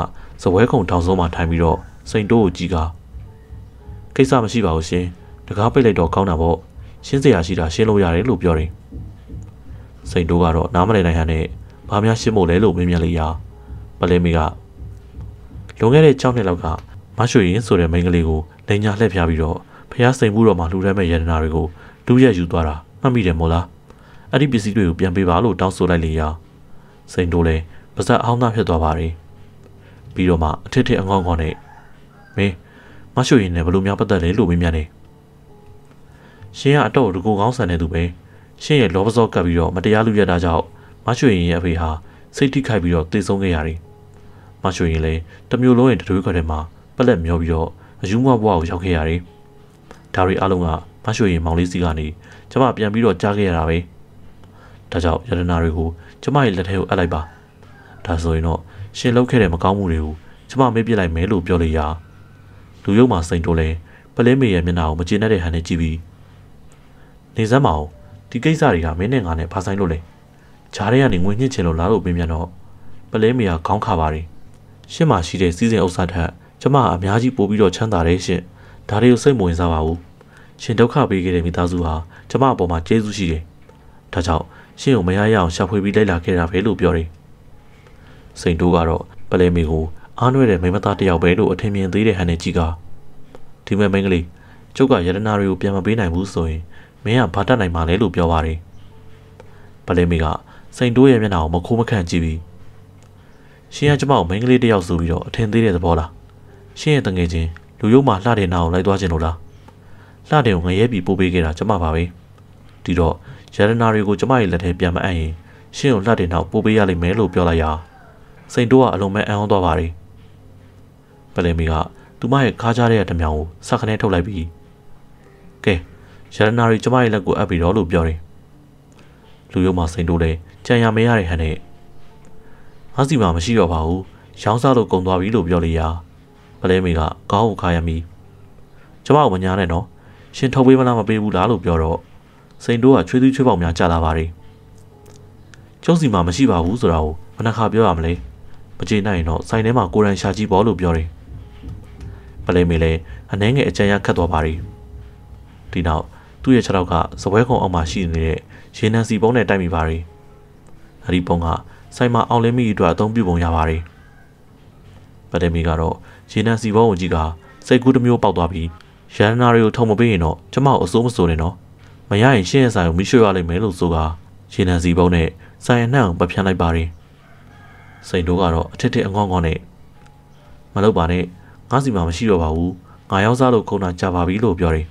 စပွဲကုံထောင်ဆုံးမှာထိုင်ပြီးတော့စိန်တိုးကိုကြည့်ကကိစ္စမရှိပါဘူးရှင်တကားပိတ်လိုက်တော့ကောင်းတာပေါ့ရှင်းစရာရှိတာရှင်းလို့ရတယ်လို့ပြောတယ်စိန်တိုးကတော့နားမလည်နိုင်ဟန်နဲ့ဘာများရှင်းဖို့လဲလို့မေးမြန်းလိုက်ရာပလဲမီကလွန်ခဲ့တဲ့6နှစ်လောက်က မရွှေရင်ဆိုတဲ့မိန်းကလေးကိုလိန်ညာလှည့်ဖျားပြီးတော့ဖះစိန်မှုတော်မှာလှူဒန်းမဲ့ရတနာတွေကိုလူရက်ယူသွားတာမှတ်မိတယ်မို့လားအဲ့ဒီပစ္စည်းတွေကိုပြန်ပေးပါလို့တောင်းဆိုလိုက်လေရာစိန်တိုးလည်းပါဇက်အောင်သားဖြစ်သွားပါတယ်ပြီးတော့မှအထစ်ထစ်အငေါငေါနဲ့မင်းမရွှေရင်လည်းဘလို့များပတ်သက်လဲလို့မင်းများနေရှင်ကအတော့တကူကောင်းဆန်တဲ့သူပဲရှင်ရဲ့လောဘစောကပ်ပြီးတော့မတရားလူရတာကြောင့်မရွှေရင်ရဲ့အဖေဟာစိတ်ထိခိုက်ပြီးတော့တည်ဆုံးခဲ့ရတယ်မရွှေရင်လည်းတမျိုးလုံးရဲ့တတွေးခွက်ထဲမှာ ပလက်မျောပြီးတော့အယူမဘွားကိုရောက်ခဲ့ရတယ်ဒါတွေအလုံးကမရွှေရင်မောင်လေးစီကနေကျမပြန်ပြီးတော့ကြားခဲ့ရတာပဲဒါကြောင့်ယတနာတွေကိုကျမရဲ့လက်ထဲကိုအပ်လိုက်ပါဒါဆိုရင်တော့ရှင်လောက်ခဲ့တဲ့မကောင်းမှုတွေကိုကျမမေ့ပြစ်လိုက်မယ်လို့ပြောလိုက်ရာလူရုပ်မှာစိန်တိုးလဲပလဲမေရဲ့မျက်နှာကိုမကျေနပ်တဲ့ဟန်နဲ့ကြည့်ပြီးနေစမ်းမအောင်ဒီကိစ္စတွေကမင်းနဲ့ငါနဲ့ဖာဆိုင်လို့လေဂျားထဲကနေငွေညှစ်ချင်လို့လာလို့ပြင်ပြန်တော့ပလဲမေကခေါင်းခါပါတယ်ရှင်းမှရှိတဲ့စီးစိမ်ဥစ္စာထက် ကျမအများကြီးပို့ပြီးတော့ချမ်းသာတယ်ရှင်ဒါတွေကိုစိတ်မဝင်စားပါဘူးရှင်ဒုက္ခပေးခဲ့တဲ့မိသားစုဟာကျမအပေါ်မှာကျေးဇူးရှိတယ်ဒါကြောင့်ရှင်ကိုမရရအောင်ရှာဖွေပြီးလိုက်လာခဲ့တာပဲလို့ပြောတယ်စိန်တိုးကတော့ပလဲမေကိုအားနွဲ့တဲ့မိမသားတစ်ယောက်ပဲလို့အထင်မြင်သေးတဲ့ဟန်နဲ့ကြည့်ကဒီမဲ့မိန်းကလေးကျုပ်ကယတနာတွေကိုပြန်မပေးနိုင်ဘူးဆိုရင်မင်းကဘာတတ်နိုင်မှာလဲလို့ပြောပါတယ်ပလဲမေကစိန်တိုးရဲ့မျက်နှာကိုမခိုးမခန့်ကြည့်ပြီးရှင်ကကျမကိုမိန်းကလေးတစ်ယောက်ဆိုပြီးတော့အထင်သေးတဲ့သဘောလား ရှင်ရဲ့တငယ်ချင်းလူရုံမှလှတဲ့နာကိုလိုက်သွားခြင်းလို့လားလှတဲ့ကိုငရဲပြီးပို့ပေးခဲ့တာကျမပါပဲဒီတော့ရတနာတွေကိုကျမရဲ့လက်ထဲပြန်မအပ်ရင်ရှင်းကိုလှတဲ့နောက်ပို့ပေးရလိမ့်မယ်လို့ပြောလိုက်ရာစိန်တိုးကအလုံးမဲ့အံ့ဩသွားပါတယ်ပလဲမီကသူမရဲ့ခါးကြားတဲ့တမြောင်ကိုစက်ခနဲထုတ်လိုက်ပြီးကဲရတနာတွေကျမရဲ့လက်ကိုအပ်ပြီးတော့လို့ပြောတယ်လူရုံမှစိန်တိုးလဲကြံရမရတဲ့ဟန်နဲ့ငါစီမှာမရှိတော့ပါဘူးရောင်းစားလို့ကုန်သွားပြီလို့ပြောလိုက်ရာ ပလဲမီကကောင်းကိုခါရမီကျမကိုမညာနဲ့နော်ရှင်ထုတ်ပေးမလားမပေးဘူးလားလို့ပြောတော့စိန်တိုးကချွေးသွေးချွေးပေါက်များကြာလာပါတယ်ကျုံးစီမှာမရှိပါဘူးဆိုတာကိုဘယ်နှခါပြောရမလဲမကြေနိုင်ရင်တော့ဆိုင်ထဲမှာကိုရန်ရှာကြည့်ပေါ်လို့ပြောတယ်ပလဲမေလည်းအနှဲငယ်အကြံရခတ်သွားပါတယ်ဒီနောက်သူ့ရဲ့ခြေထောက်ကစပွဲခုံအောက်မှာရှိနေတဲ့ရေနံစီပုံးနဲ့တိုက်မိပါတယ်အဲဒီပုံကဆိုင်မှာအောင်လင်းမိအတွက်အသုံးပြုပုံရပါတယ်ပလဲမေကတော့ ရေနံစီပုံးကိုကြည့်ကစိတ်ကူးတစ်မျိုးပေါက်သွားပြီးရန်နာတွေကိုထုံမပေးရင်တော့ကျမအစိုးမစိုးနဲ့နော်မရရင်ရှင်းရဆိုင်ကိုမိရွှေရလိမ့်မယ်လို့ဆိုကရေနံစီပုံးနဲ့ဆိုင်အနှံ့ကိုပပြန်းလိုက်ပါတယ်စိန်တို့ကတော့အထစ်ထစ်အငေါငေါနဲ့မလုပ်ပါနဲ့ငါစီမှာမရှိတော့ပါဘူးငါရောက်စားလို့ခုံတာကြပါပြီလို့ပြောတယ်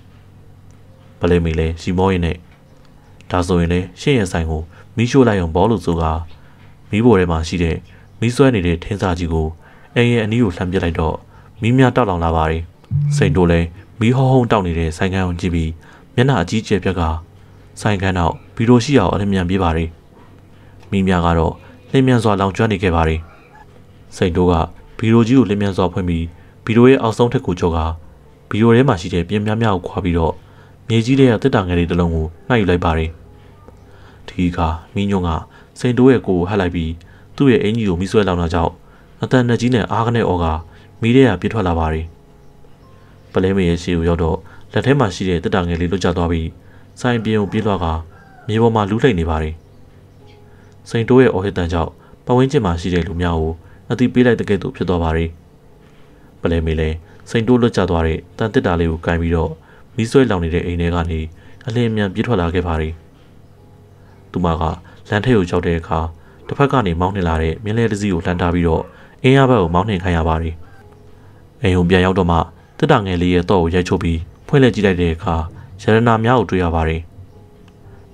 ပလဲမီလဲရှီမောရင်နဲ့ဒါဆိုရင်လဲရှင်းရဆိုင်ကိုမိရှို့လိုက်အောင်ဘောလို့ဆိုကမိဘိုထဲမှာရှိတဲ့မိဆွဲနေတဲ့ထင်းစာကြီးကိုအိမ်ရဲ့အနီးကိုလှမ်းပစ်လိုက်တော့ မိများတောက်လောင်လာပါတယ်စိန်တို့လဲမီးဟုံးဟုံးတောက်နေတဲ့ဆိုင်ကန်ကိုကြည့်ပြီးမျက်နှာအကြီးကျယ်ပြက်ကဆိုင်ကန်တော့ဗီဒီယိုရှိအောင်အလင်းမြန်ပြေးပါတယ်မိများကတော့လင်းမြန်စွာလောင်ကျွမ်းနေခဲ့ပါတယ်စိန်တို့ကဗီဒီယိုကြီးကိုလင်းမြန်စွာဖွင့်ပြီးဗီဒီယိုရဲ့အောက်ဆုံးထက်ကိုကြောကဗီဒီယိုထဲမှာရှိတဲ့ပြင်များများကိုခွာပြီးတော့မြေကြီးတွေကတစ်တာငယ်လေးတစ်လုံးကိုနှိုက်ယူလိုက်ပါတယ်ဒီကမိညွန့်ကစိန်တိုးရဲ့ကိုကိုဟတ်လိုက်ပြီးသူ့ရဲ့အင်ကြီးကိုမိဆွဲလောင်တာကြောင့်အတန်နဲ့ကြီးနဲ့အားကနေအော်က မိတဲ့ကပြစ်ထွက်လာပါတယ်ပလဲမေရဲ့ရှေ့ကိုရောက်တော့လက်ထဲမှာရှိတဲ့တစ်တာငယ်လေးလွတ်ကျသွားပြီးဆိုင်ပြင်းကိုပြေးသွားကမြေပေါ်မှာလူးလှိမ့်နေပါတယ်စိန်တိုးရဲ့အော်ဟစ်တန်ကြောင့်ပဝင်းကျင်မှာရှိတဲ့လူများကိုအတိပေးလိုက်တဲ့ကဲ့သို့ဖြစ်သွားပါတယ်ပလဲမေလည်းစိန်တိုးလွတ်ကျသွားတဲ့တန်တစ်တာလေးကိုကင်ပြီးတော့မီးဆွဲလောင်နေတဲ့အိမ်ထဲကနေအလင်းမြန်ပြေးထွက်လာခဲ့ပါတယ်သူမကလမ်းထဲကိုရောက်တဲ့အခါတစ်ဖက်ကနေမောင်းနှင်လာတဲ့မြင်းလဲတစ်စီးကိုလှန်ထားပြီးတော့အင်းရဘက်ကိုမောင်းနှင်ခိုင်းရပါတယ် အိမ်ုံပြန်ရောက်တော့မှတစ်တာငယ်လေးရဲ့တော့ကိုရိုက်ချုပ်ပြီးဖွင့်လှစ်ကြည့်လိုက်တဲ့အခါရတနာများကိုတွေ့ရပါတယ်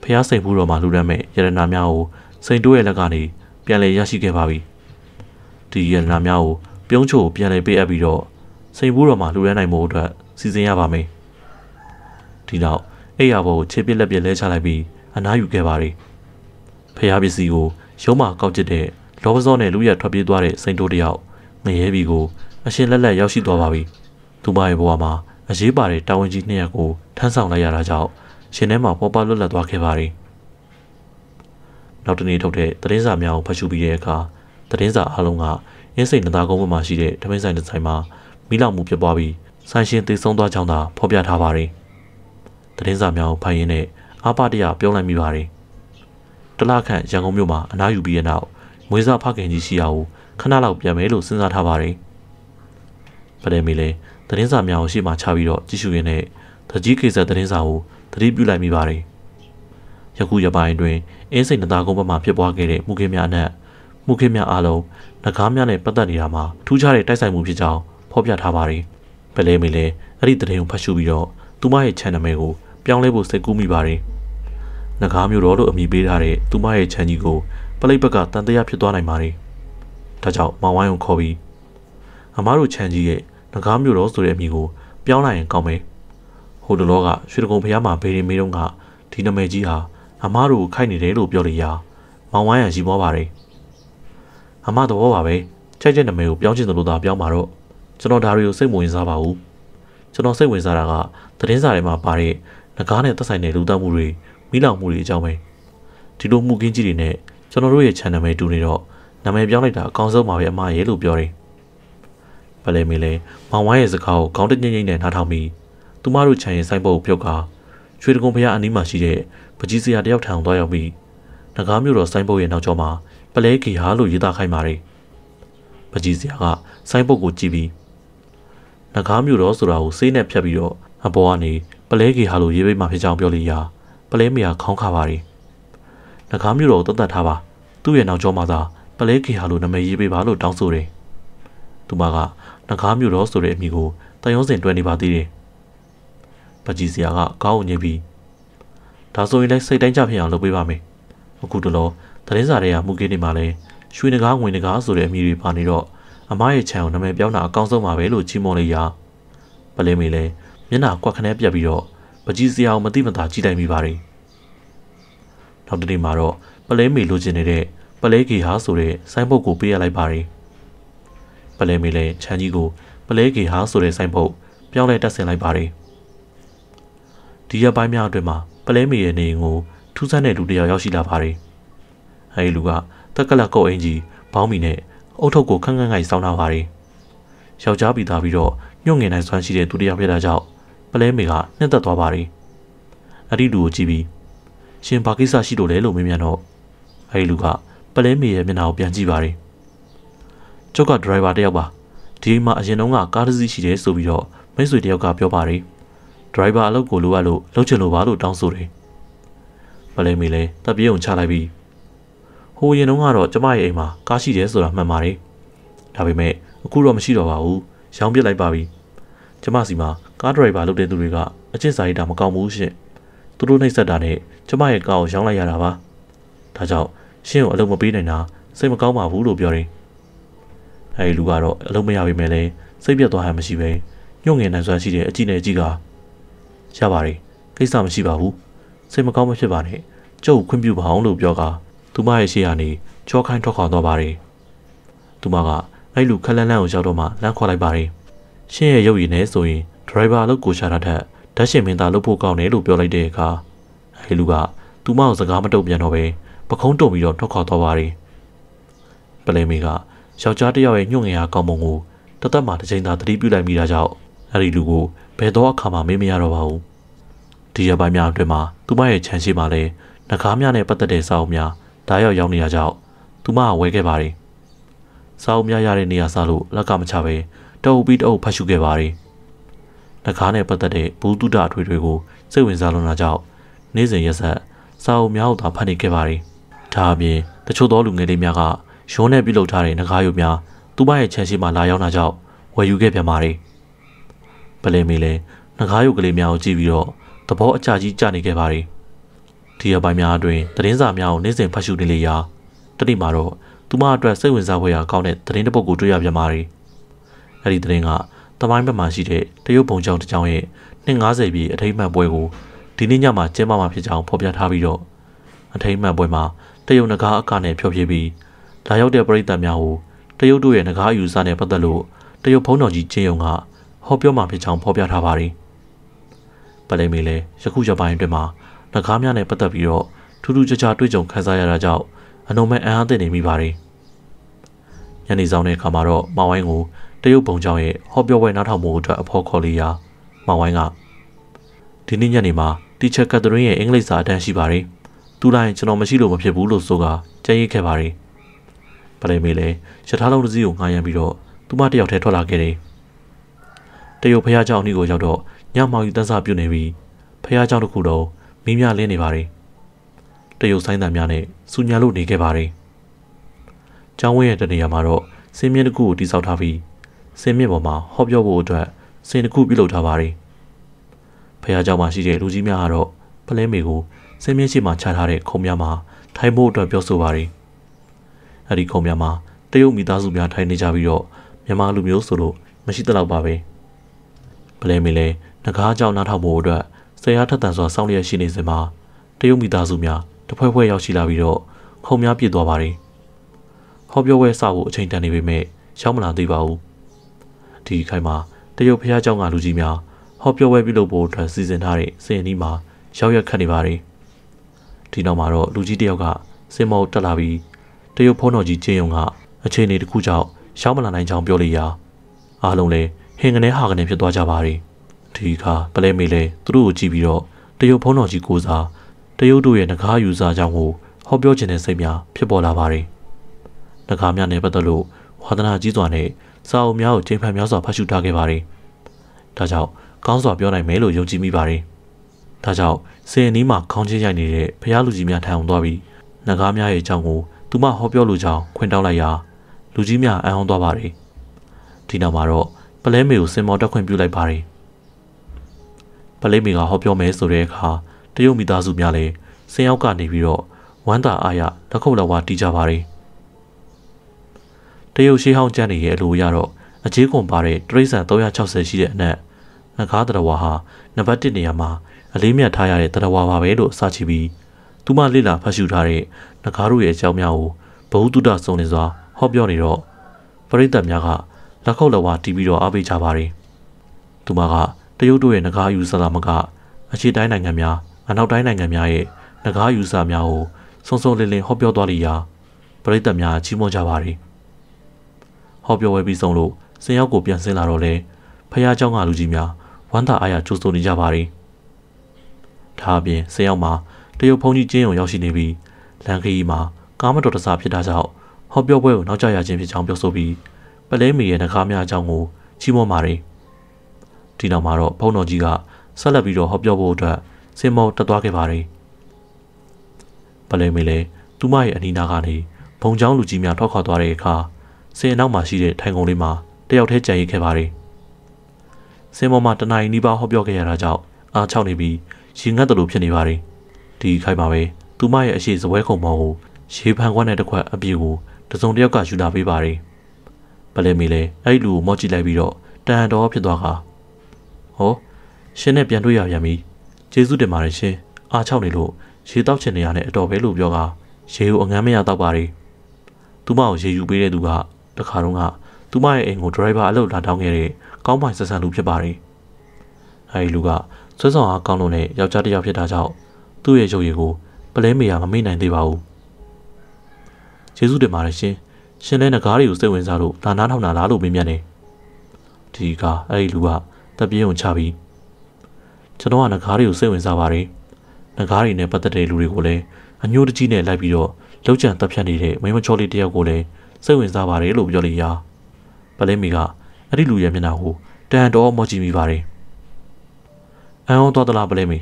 ဖះစိန်ဖူးတော်မှာလူရမ်းမဲ့ရတနာများကိုစိန်တိုးရဲ့လက်ကနေပြန်လည်ရရှိခဲ့ပါပြီဒီရတနာများကိုပြုံးချိုပြန်လည်ပေးအပ်ပြီးတော့စိန်ဖူးတော်မှာလူရမ်းနိုင်မှုအတွက်စီစဉ်ရပါမယ်ဒီနောက်အိယာဘောကိုခြေပစ်လက်ပစ်လဲချလိုက်ပြီးအနားယူခဲ့ပါတယ်ဖះပစ္စည်းကိုရုံးမှာကောက်ကျစ်တဲ့လောဘစောနဲ့လူရထွက်ပြေးသွားတဲ့စိန်တိုးတယောက်ငရဲဘီကို အရှင်လက်လက်ရောက်ရှိသွားပါပြီသူမရဲ့ဘဝမှာအရေးပါတဲ့တာဝန်ကြီးနှစ်ယောက်ကိုထမ်းဆောင်လိုက်ရတာကြောင့်ရှင်ထဲမှာပေါ်ပလွတ်လပ်သွားခဲ့ပါတယ်နောက်တနေ့ထုတ်တဲ့သတင်းစာများကိုဖတ်ရှုပြီးတဲ့အခါသတင်းစာအားလုံးကအင်းစိန်နသားကုန်းဘက်မှာရှိတဲ့ထမင်းဆိုင်တစ်ဆိုင်မှာမိလောင်မှုဖြစ်ပွားပြီးဆိုင်ရှင်သေဆုံးသွားကြောင်းသာဖော်ပြထားပါတယ်သတင်းစာများကိုဖတ်ရင်းနဲ့အားပါတရပြောလိုက်မိပါတယ်တလခန့်ရန်ကုန်မြို့မှာအနားယူပြီးတဲ့နောက်မွေးစားဖခင်ကြီးရှိရာကိုခဏလောက်ပြန်မယ်လို့စဉ်းစားထားပါတယ် ပဒဲမီလည်းသတင်းစာများကိုရှေ့မှာချပြီးတော့ကြည့်ရှုရင်းနဲ့တကြီးကိစ္စသတင်းစာကိုသတိပြုလိုက်မိပါတယ်ယခုရပိုင်းတွင်အင်းစိန်နသားကုန်းဘက်မှဖြစ်ပွားခဲ့တဲ့မှုခင်းများအနက်မှုခင်းများအလုံးငကားများနဲ့ပတ်သက်နေတာမှာထူးခြားတဲ့တိုက်ဆိုင်မှုဖြစ်ကြောင်းဖော်ပြထားပါတယ်။ပလဲမီလည်းအဲ့ဒီတရင်ကိုဖတ်ရှုပြီးတော့သူမရဲ့ channel မဲကိုပြောင်းလဲဖို့စိတ်ကူးမိပါတယ်။ငကားမျိုးတော်လို့အမည်ပေးထားတဲ့သူမရဲ့ channel ကြီးကိုပလိတ်ဘက်ကတန်တရားဖြစ်သွားနိုင်ပါတယ်။ဒါကြောင့်မောင်ဝိုင်းကိုခေါ်ပြီး အမားတို့ channel ကြီးရဲ့ငကားမျိုးတော်ဆိုတဲ့အမည်ကိုပြောင်းလိုက်ရင်ကောင်းမယ်။ဟိုတလောကရွှေတကုံဖျားမှာဘေးရင်မေးတော့ကဒီနာမည်ကြီးဟာအမားတို့ကိုခိုက်နေတယ်လို့ပြောလို့ရမောင်ဝိုင်းရရှိမောပါတယ်အမတော်ပါပဲချိုက်တဲ့နာမည်ကိုပြောင်းချင်တယ်လို့သာပြောင်းပါတော့ကျွန်တော်ဒါတွေကိုစိတ်ဝင်စားပါဘူးကျွန်တော်စိတ်ဝင်စားတာကသတင်းစာတွေမှာပါတဲ့ငကားနဲ့သက်ဆိုင်တဲ့လူသားမှုတွေမိလောင်မှုတွေအကြောင်းပဲဒီလိုမှုကင်းကြီးတွေနဲ့ကျွန်တော်တို့ရဲ့ channel ပဲတူနေတော့နာမည်ပြောင်းလိုက်တာအကောင်းဆုံးပါပဲအမရဲ့လို့ပြောတယ် ပလဲမီလဲမောင်ဝိုင်းရဲ့စကားကိုခေါင်းတညိမ့်ညိမ့်နဲ့နားထောင်ပြီးသူမတို့ channel ရဲ့စိုင်းပုတ်ကိုဖြုတ်ကာရွှေတကုံဖျားအနီးမှာရှိတဲ့ပကြီးစရာတယောက်ထံသွားရောက်ပြီးငကားမျိုးတော်စိုင်းပုတ်ရဲ့နောက်ကျောမှာပလဲခီဟာလို့ရေးသားခိုင်းပါတယ်။ပကြီးစရာကစိုင်းပုတ်ကိုကြည့်ပြီးငကားမျိုးတော်ဆိုတာကိုစေးနဲ့ဖြတ်ပြီးတော့အပေါ်ကနေပလဲခီဟာလို့ရေးပေးမှဖြစ်ကြောင်းပြောလို့ရပလဲမယာခေါင်းခါပါတယ်။ငကားမျိုးတော်ကိုတတ်တတ်ထားပါသူ့ရဲ့နောက်ကျောမှာသာပလဲခီဟာလို့နာမည်ရေးပေးပါလို့တောင်းဆိုတယ်။သူမက ငကားမျိုးတော်ဆိုတဲ့အမည်ကိုတန်ရုံးစင်တွဲနေပါသေးတယ်။ပကြီးစရာကကောင်းအောင်ညင်ပြီးဒါဆိုရင်လည်းစိတ်တိုင်းကြဖြစ်အောင်လုပ်ပေးပါမယ်။အခုတလောသတင်းစာတွေကမှုကင်းနေမှာလဲရွှေနဂါးငွေနဂါးဆိုတဲ့အမည်တွေပါနေတော့အမရဲ့ခြံကိုနာမည်ပြောင်းတာအကောင်းဆုံးပါပဲလို့ချီးမွမ်းလိုက်ရပလဲမေလဲမျက်နှာကွက်ခနဲပြက်ပြီးတော့ပကြီးစရာကိုမတိမတာကြည့်လိုက်မိပါတယ်နောက်တနေ့မှာတော့ပလဲမေလိုချင်နေတဲ့ပလဲကေဟာဆိုတဲ့ဆိုင်းပုတ်ကိုပေးရလိုက်ပါတယ် ပလဲမေလဲခြံကြီးကိုပလဲကေဟာဆိုတဲ့ဆိုင်းပုတ်ပြောင်းလဲတက်ဆင်လိုက်ပါတယ်ဒီရပိုင်းများအတွင်းမှာပလဲမေရဲ့နေအိမ်ကိုထူးဆန်းတဲ့လူတစ်ယောက်ရောက်ရှိလာပါတယ်။အဲဒီလူကတက်ကလတ်ကုတ်အင်ကြီးဘောင်းမီနဲ့အုတ်ထုပ်ကိုခန်းခန်းငိုင်စောင်းထားပါတယ်။ယောက်ျားပြီးသားပြီးတော့ညှို့ငင်နိုင်စွမ်းရှိတဲ့သူတစ်ယောက်ဖြစ်တာကြောင့်ပလဲမေကနှက်သက်သွားပါတယ်။အဲ့ဒီလူကိုကြည့်ပြီးရှင်ဘာကိစ္စရှိလို့လဲလို့မေးမြန်းတော့အဲ့ဒီလူကပလဲမေရဲ့မျက်နှာကိုပြန်ကြည့်ပါတယ်။ ကျုပ်ကဒရိုင်ဘာတစ်ယောက်ပါ။ဒီမှာအရင်တုန်းကကားတစ်စီးရှိတယ်ဆိုပြီးတော့မိတ်ဆွေတစ်ယောက်ကပြောပါတယ်။ဒရိုင်ဘာအလုပ်ကိုလိုအပ်လို့လုပ်ချင်လို့ပါလို့တောင်းဆိုတယ်။ပလဲမေလည်းတပ်ပြေုံချလိုက်ပြီးဟိုရင်တုန်းကတော့ကျမရဲ့အိမ်မှာကားရှိတယ်ဆိုတာမှန်ပါတယ်။ဒါပေမဲ့အခုတော့မရှိတော့ပါဘူး။ရောင်းပစ်လိုက်ပါပြီ။ကျမစီမှာကားဒရိုင်ဘာလုပ်တဲ့သူတွေကအကျင့်စာရိတ္တမကောင်းဘူးရှင့်။သူတို့နှိပ်စက်တာနဲ့ကျမရဲ့ကားကိုရောင်းလိုက်ရတာပါ။ဒါကြောင့်ရှင့်ကိုအလုပ်မပေးနိုင်တာစိတ်မကောင်းပါဘူးလို့ပြောတယ်။ အဲဒီလူကတော့အလုပ်မရပေမဲ့လည်းစိတ်ပြတ်သွားဟန်မရှိပဲညှို့ငင်နိုင်စွမ်းရှိတဲ့အကြည့်နဲ့အကြည့်ကရပါတယ်ကိစ္စမရှိပါဘူးစိတ်မကောင်းမဖြစ်ပါနဲ့ကျုပ်ခွင့်ပြုပါအောင်လို့ပြောကာသူမရဲ့ရှေ့ကနေချောခိုင်းထွက်ခွာသွားပါတယ်။သူမကအဲ့လူခက်လန်းလန်းကိုရောက်တော့မှလမ်းခေါ်လိုက်ပါတယ်။ရှင်းရဲ့ရုပ်ရည်နဲ့ဆိုရင်ဒရိုင်ဘာလို့ကိုရှာတာထက်ဓာတ်ရှင်မင်းသားလို့ဖို့ကောင်းတယ်လို့ပြောလိုက်တဲ့အခါအဲ့လူကသူမကိုစကားမတုံ့ပြန်တော့ပဲပခုံးတုံပြီးတော့ထွက်ခွာသွားပါတယ်။ပလဲမေက ယောက်ျားတစ်ယောက်ရဲ့ညှို့ငယ်အားကောင်းပုံကိုတသက်မှတစ်ချိန်သာသတိပြုလိုက်မိတာကြောင့်အဲ့ဒီလူကိုဘယ်တော့အခါမှမေးမရတော့ပါဘူး။ဒီရပိုင်းများအတွင်းမှာသူမရဲ့ခြံရှိမှလည်းနှကားများနဲ့ပတ်သက်တဲ့စာအုပ်များဓာတ်ရောက်ရောက်နေရကြောင်းသူမကဝဲခဲ့ပါတယ်။စာအုပ်များရတဲ့နေရာစားလို့လက်ကမချပဲတအုပ်ပြီးတအုပ်ဖတ်ရှုခဲ့ပါတယ်။နှကားနဲ့ပတ်သက်တဲ့ဘူးတုဒအထွေတွေကိုစိတ်ဝင်စားလွန်တာကြောင့်နေ့စဉ်ရက်ဆက်စာအုပ်များကိုသာဖတ်နေခဲ့ပါတယ်။ဒါအပြင်တချို့သောလူငယ်လေးများက ရုံးနဲ့ပြုလုပ်ထားတဲ့နှကားရုပ်များသူမရဲ့ခြံရှိမှလာရောက်တာကြောင့်ဝယ်ယူခဲ့ပြန်ပါတယ်။ပလဲမေလည်းနှကားရုပ်ကလေးများကိုကြည့်ပြီးတော့သဘောအကျကြီးကြနေခဲ့ပါတယ်။ဒီရပိုင်းများအတွင်းသတင်းစာများကိုနေ့စဉ်ဖတ်ရှုနေလေရာတတိမှာတော့သူမအတွက်စိတ်ဝင်စားဖွယ်ရာကောင်းတဲ့သတင်းတစ်ပုဒ်ကိုတွေ့ရပြန်ပါတယ်။အဲဒီသတင်းကတမိုင်းဘက်မှာရှိတဲ့တရုတ်ဘုံကျောင်းတစ်ကျောင်းရဲ့250ပြည့်အထိမ်းအမှတ်ပွဲကိုဒီနေ့ညမှာကျင်းပမှာဖြစ်ကြောင်းဖော်ပြထားပြီးတော့အထိမ်းအမှတ်ပွဲမှာတရုတ်နဂါအကနဲ့ဖျော်ဖြေပြီး လာရောက်တဲ့ပရိသတ်များကိုတရုတ်တို့ရဲ့နဂါအယူဆနဲ့ပတ်သက်လို့တရုတ်ဘုံတော်ကြီးချင်းယုံကဟောပြောမှာဖြစ်ကြောင်းဖော်ပြထားပါတယ်။ပလဲမေလည်းယခုရက်ပိုင်းအတွင်းမှာနဂါများနဲ့ပတ်သက်ပြီးတော့ထူးထူးခြားခြားတွေ့ကြုံခန်းစားရတာကြောင့်အနုံမဲ့အံ့အားသင့်နေမိပါတယ်။ညနေဆောင်တဲ့အခါမှာတော့မဝိုင်းကိုတရုတ်ဘုံကျောင်းရဲ့ဟောပြောပွဲနားထောင်မှုအတွက်အဖို့ခေါ်လေးရာမဝိုင်းကဒီနေ့ညနေမှာတီချာကက်သရင်းရဲ့အင်္ဂလိပ်စာအတန်းရှိပါတယ်။သူတိုင်းကျွန်တော်မရှိလို့မဖြစ်ဘူးလို့ဆိုကကြံ့ရိပ်ခဲ့ပါတယ်။ ပလဲမေလည်းရထားလုံးတစ်စီးကိုငှားရမ်းပြီးတော့သူမတယောက်တည်းထွက်လာခဲ့တယ်။တရုတ်ဖះเจ้าအနီးကိုရောက်တော့ညမောင်ယူတန်းစာပြုတ်နေပြီးဖះเจ้าတစ်ခုတော့မင်းများလင်းနေပါတယ် တရုတ်ဆိုင်တံများနဲ့စူညာလို့နေခဲ့ပါတယ်။ကျောင်းဝင်းရဲ့တနေရာမှာတော့စင်းမြင့်တစ်ခုကိုတိစောက်ထားပြီးစင်းမြင့်ပေါ်မှာဟောပြောဖို့အတွက်စင်တစ်ခုပြုလုပ်ထားပါတယ်။ဖះเจ้าမှာရှိတဲ့လူကြီးများကတော့ပလဲမေကိုစင်းမြင့်ရှိမှချထားတဲ့ခုံများမှာထိုင်ဖို့အတွက်ပြောဆိုပါတယ်။ အဲဒီခုံများမှာတရုတ်မိသားစုများထိုင်နေကြပြီးတော့မြန်မာလူမျိုးဆိုလို့မရှိသလောက်ပါပဲ။ပလဲမေလည်းငကားကြောင်နားထောင်ဖို့အတွက်ဆရာထက်တန်စွာစောင့်လျက်ရှိနေစဉ်မှာတရုတ်မိသားစုများတဖွဲဖွဲရောက်ရှိလာပြီးတော့ခုံများပြည့်သွားပါတယ်။ဟောပြောဝဲစဖို့အချိန်တန်နေပေမဲ့ရောက်မလာသေးပါဘူး။ဒီခိုင်မှာတရုတ်ဖះเจ้าကလူကြီးများဟောပြောဝဲပြုလုပ်ဖို့အတွက်စီစဉ်ထားတဲ့စင်အနီးမှာရောက်ရက်ခတ်နေပါတယ်။ဒီနောက်မှာတော့လူကြီးတယောက်ကစင်မောတက်လာပြီး တရုတ်ဖုန်းတော်ကြီးကျင်းယုံကအခြေအနေတစ်ခုကြောင့်ရောက်မလာနိုင်ကြောင်းပြောလိုက်ရာအားလုံးလည်းဟင်ကနေဟာကနေဖြစ်သွားကြပါတယ်။ဒီအခါပလဲမေလည်းသူတို့ကိုကြည့်ပြီးတော့တရုတ်ဖုန်းတော်ကြီးကိုစားတရုတ်တို့ရဲ့ငကားယူစားကြောင်းကိုဟောပြောခြင်းတဲ့စိတ်များဖြစ်ပေါ်လာပါတယ်။ငကားများနဲ့ပတ်သက်လို့ဝါသနာကြီးစွာနဲ့စာအုပ်များကိုချိန်ဖန်များစွာဖတ်ရှုထားခဲ့ပါတယ်။ဒါကြောင့်ကောင်းစွာပြောနိုင်မယ်လို့ယုံကြည်မိပါတယ်။ဒါကြောင့်စေအနီးမှာခေါင်းချင်းရိုက်နေတဲ့ဖះလူကြီးများထိုင်အောင်သွားပြီးငကားများရဲ့အကြောင်းကို သူမဟောပြောလိုကြောင်းခွင့်တောင်းလိုက်ရာလူကြီးများအံ့ဩသွားပါတယ်။ဒီနောက်မှာတော့ပလဲမေကိုစင်မောတက်ခွင့်ပြုလိုက်ပါတယ်။ပလဲမေကဟောပြောမယ်ဆိုတဲ့အခါတရုတ်မိသားစုများလည်းစင်ရောက်ကနေပြီးတော့ဝမ်းသာအားရလက်ခုပ်လက်ဝါးတီးကြပါတယ်။တရုတ်ရှိဟောင်းကျန်းနေရဲ့အလိုရတော့အကြီးကွန်ပါတဲ့တရိษံ360ရှိတဲ့အနက်ငကားတရဝါဟာနံပါတ်1နေရာမှာအလေးမြတ်ထားရတဲ့တရဝါပါပဲလို့စချပြီး သူမလိလာဖတ်ရှုထားတဲ့ငကားတို့ရဲ့အကြောင်းများကိုဘဝတုဒ္ဒစုံနေစွာဟောပြောနေတော့ပရိသတ်များကလက်ခုပ်လက်ဝါးတီးပြီးတော့အားပေးကြပါတယ်။သူမကတရုတ်တို့ရဲ့ငကားယူဆလာမကအရှေ့တိုင်းနိုင်ငံများအနောက်တိုင်းနိုင်ငံများရဲ့ငကားယူဆများကိုစုံစုံလင်လင်ဟောပြောသွားလိရာပရိသတ်များချီးမွမ်းကြပါတယ်။ဟောပြောဝဲပြီးဆုံးလို့စင်ရောက်ကိုပြန်ဆင်းလာတော့လေဖះเจ้าကလူကြီးများဝမ်းသာအားရကြိုးစိုးနေကြပါတယ်။ဒါအပြင်စင်ရောက်မှာ တရုတ်ဖုန်ကြီးကျင်းုံရောက်ရှိနေပြီးလန်ခီမှာကားမတော်တဆဖြစ်တာကြောင့်ဟောပြောပွဲကိုနောက်ကျရခြင်းဖြစ်ကြောင်းပြောဆိုပြီးပလဲမီရဲ့နှကားများအကြောင်းကိုချီးမွမ်းပါတယ်။ဒီနောက်မှာတော့ဘုန်းတော်ကြီးကဆက်လက်ပြီးတော့ဟောပြောဖို့အတွက်စင်မောတက်သွားခဲ့ပါတယ်။ပလဲမီလည်းသူမရဲ့အနီးနားကနေဘုံချောင်းလူကြီးများထောက်ခေါ်သွားတဲ့အခါစင်အနောက်မှာရှိတဲ့ထိုင်ကုန်လေးမှာတယောက်တည်းကြံရစ်ခဲ့ပါတယ်။စင်မောမှာတနင်္လာနီးပါးဟောပြောခဲ့ရတာကြောင့်အားချောက်နေပြီးရင်ငတ်တယ်လို့ဖြစ်နေပါတယ်။ ဒီခိုင်မှာပဲသူမရဲ့အရှိစပွဲခုံမောကိုရေဖန်ခွက်နဲ့တစ်ခွက်အပြည့်ကိုတစုံတစ်ယောက်ကယူလာပေးပါတယ်။ပလဲမီလည်းအဲ့လူကိုမော့ကြည့်လိုက်ပြီးတော့တန်တော်ဖြစ်သွားခါဟောရှင်နဲ့ပြန်တွေ့ရပြန်ပြီ။ကျေးဇူးတင်ပါတယ်ရှင်။အားချောက်နေလို့ရေတောက်ချင်နေရတဲ့အတော်ပဲလို့ပြောကရေကိုအငမ်းမရတော့ပါရီ။သူမကိုရေယူပေးတဲ့သူကတခါတော့ကသူမရဲ့အိမ်ကိုဒရိုက်ဘာအလုပ်လာတောင်းခဲ့တဲ့ကောင်းပိုင်ဆက်ဆံလူဖြစ်ပါတယ်။အဲဒီလူကဆွဲဆောင်အားကောင်းလို့နဲ့ယောက်ျားတစ်ယောက်ဖြစ်တာကြောင့် သူ့ရဲ့ရုပ်ရည်ကိုပလဲမေယာမမေ့နိုင်သေးပါဘူး။ကျေးဇူးတင်ပါတယ်ရှင်။ရှင်လည်းငကားတွေကိုစိတ်ဝင်စားလို့လာနားထောင်တာလားလို့မေးမြန်းတယ်။ဒီကအဲ့ဒီလူကတပ်ပြင်းုံချပြီးကျွန်တော်ကငကားတွေကိုစိတ်ဝင်စားပါတယ်။ငကားတွေနဲ့ပတ်သက်တဲ့လူတွေကိုလည်းအညိုးတကြီးနဲ့လိုက်ပြီးတော့လောက်ကျန်တပ်ဖြတ်နေတဲ့မိမချောလေးတယောက်ကိုလည်းစိတ်ဝင်စားပါတယ်လို့ပြောလိုက်ရာပလဲမီကအဲ့ဒီလူရဲ့မျက်နှာကိုတန်တော်မော့ကြည့်မိပါတယ်။အန်အောင်တော်တလားပလဲမီ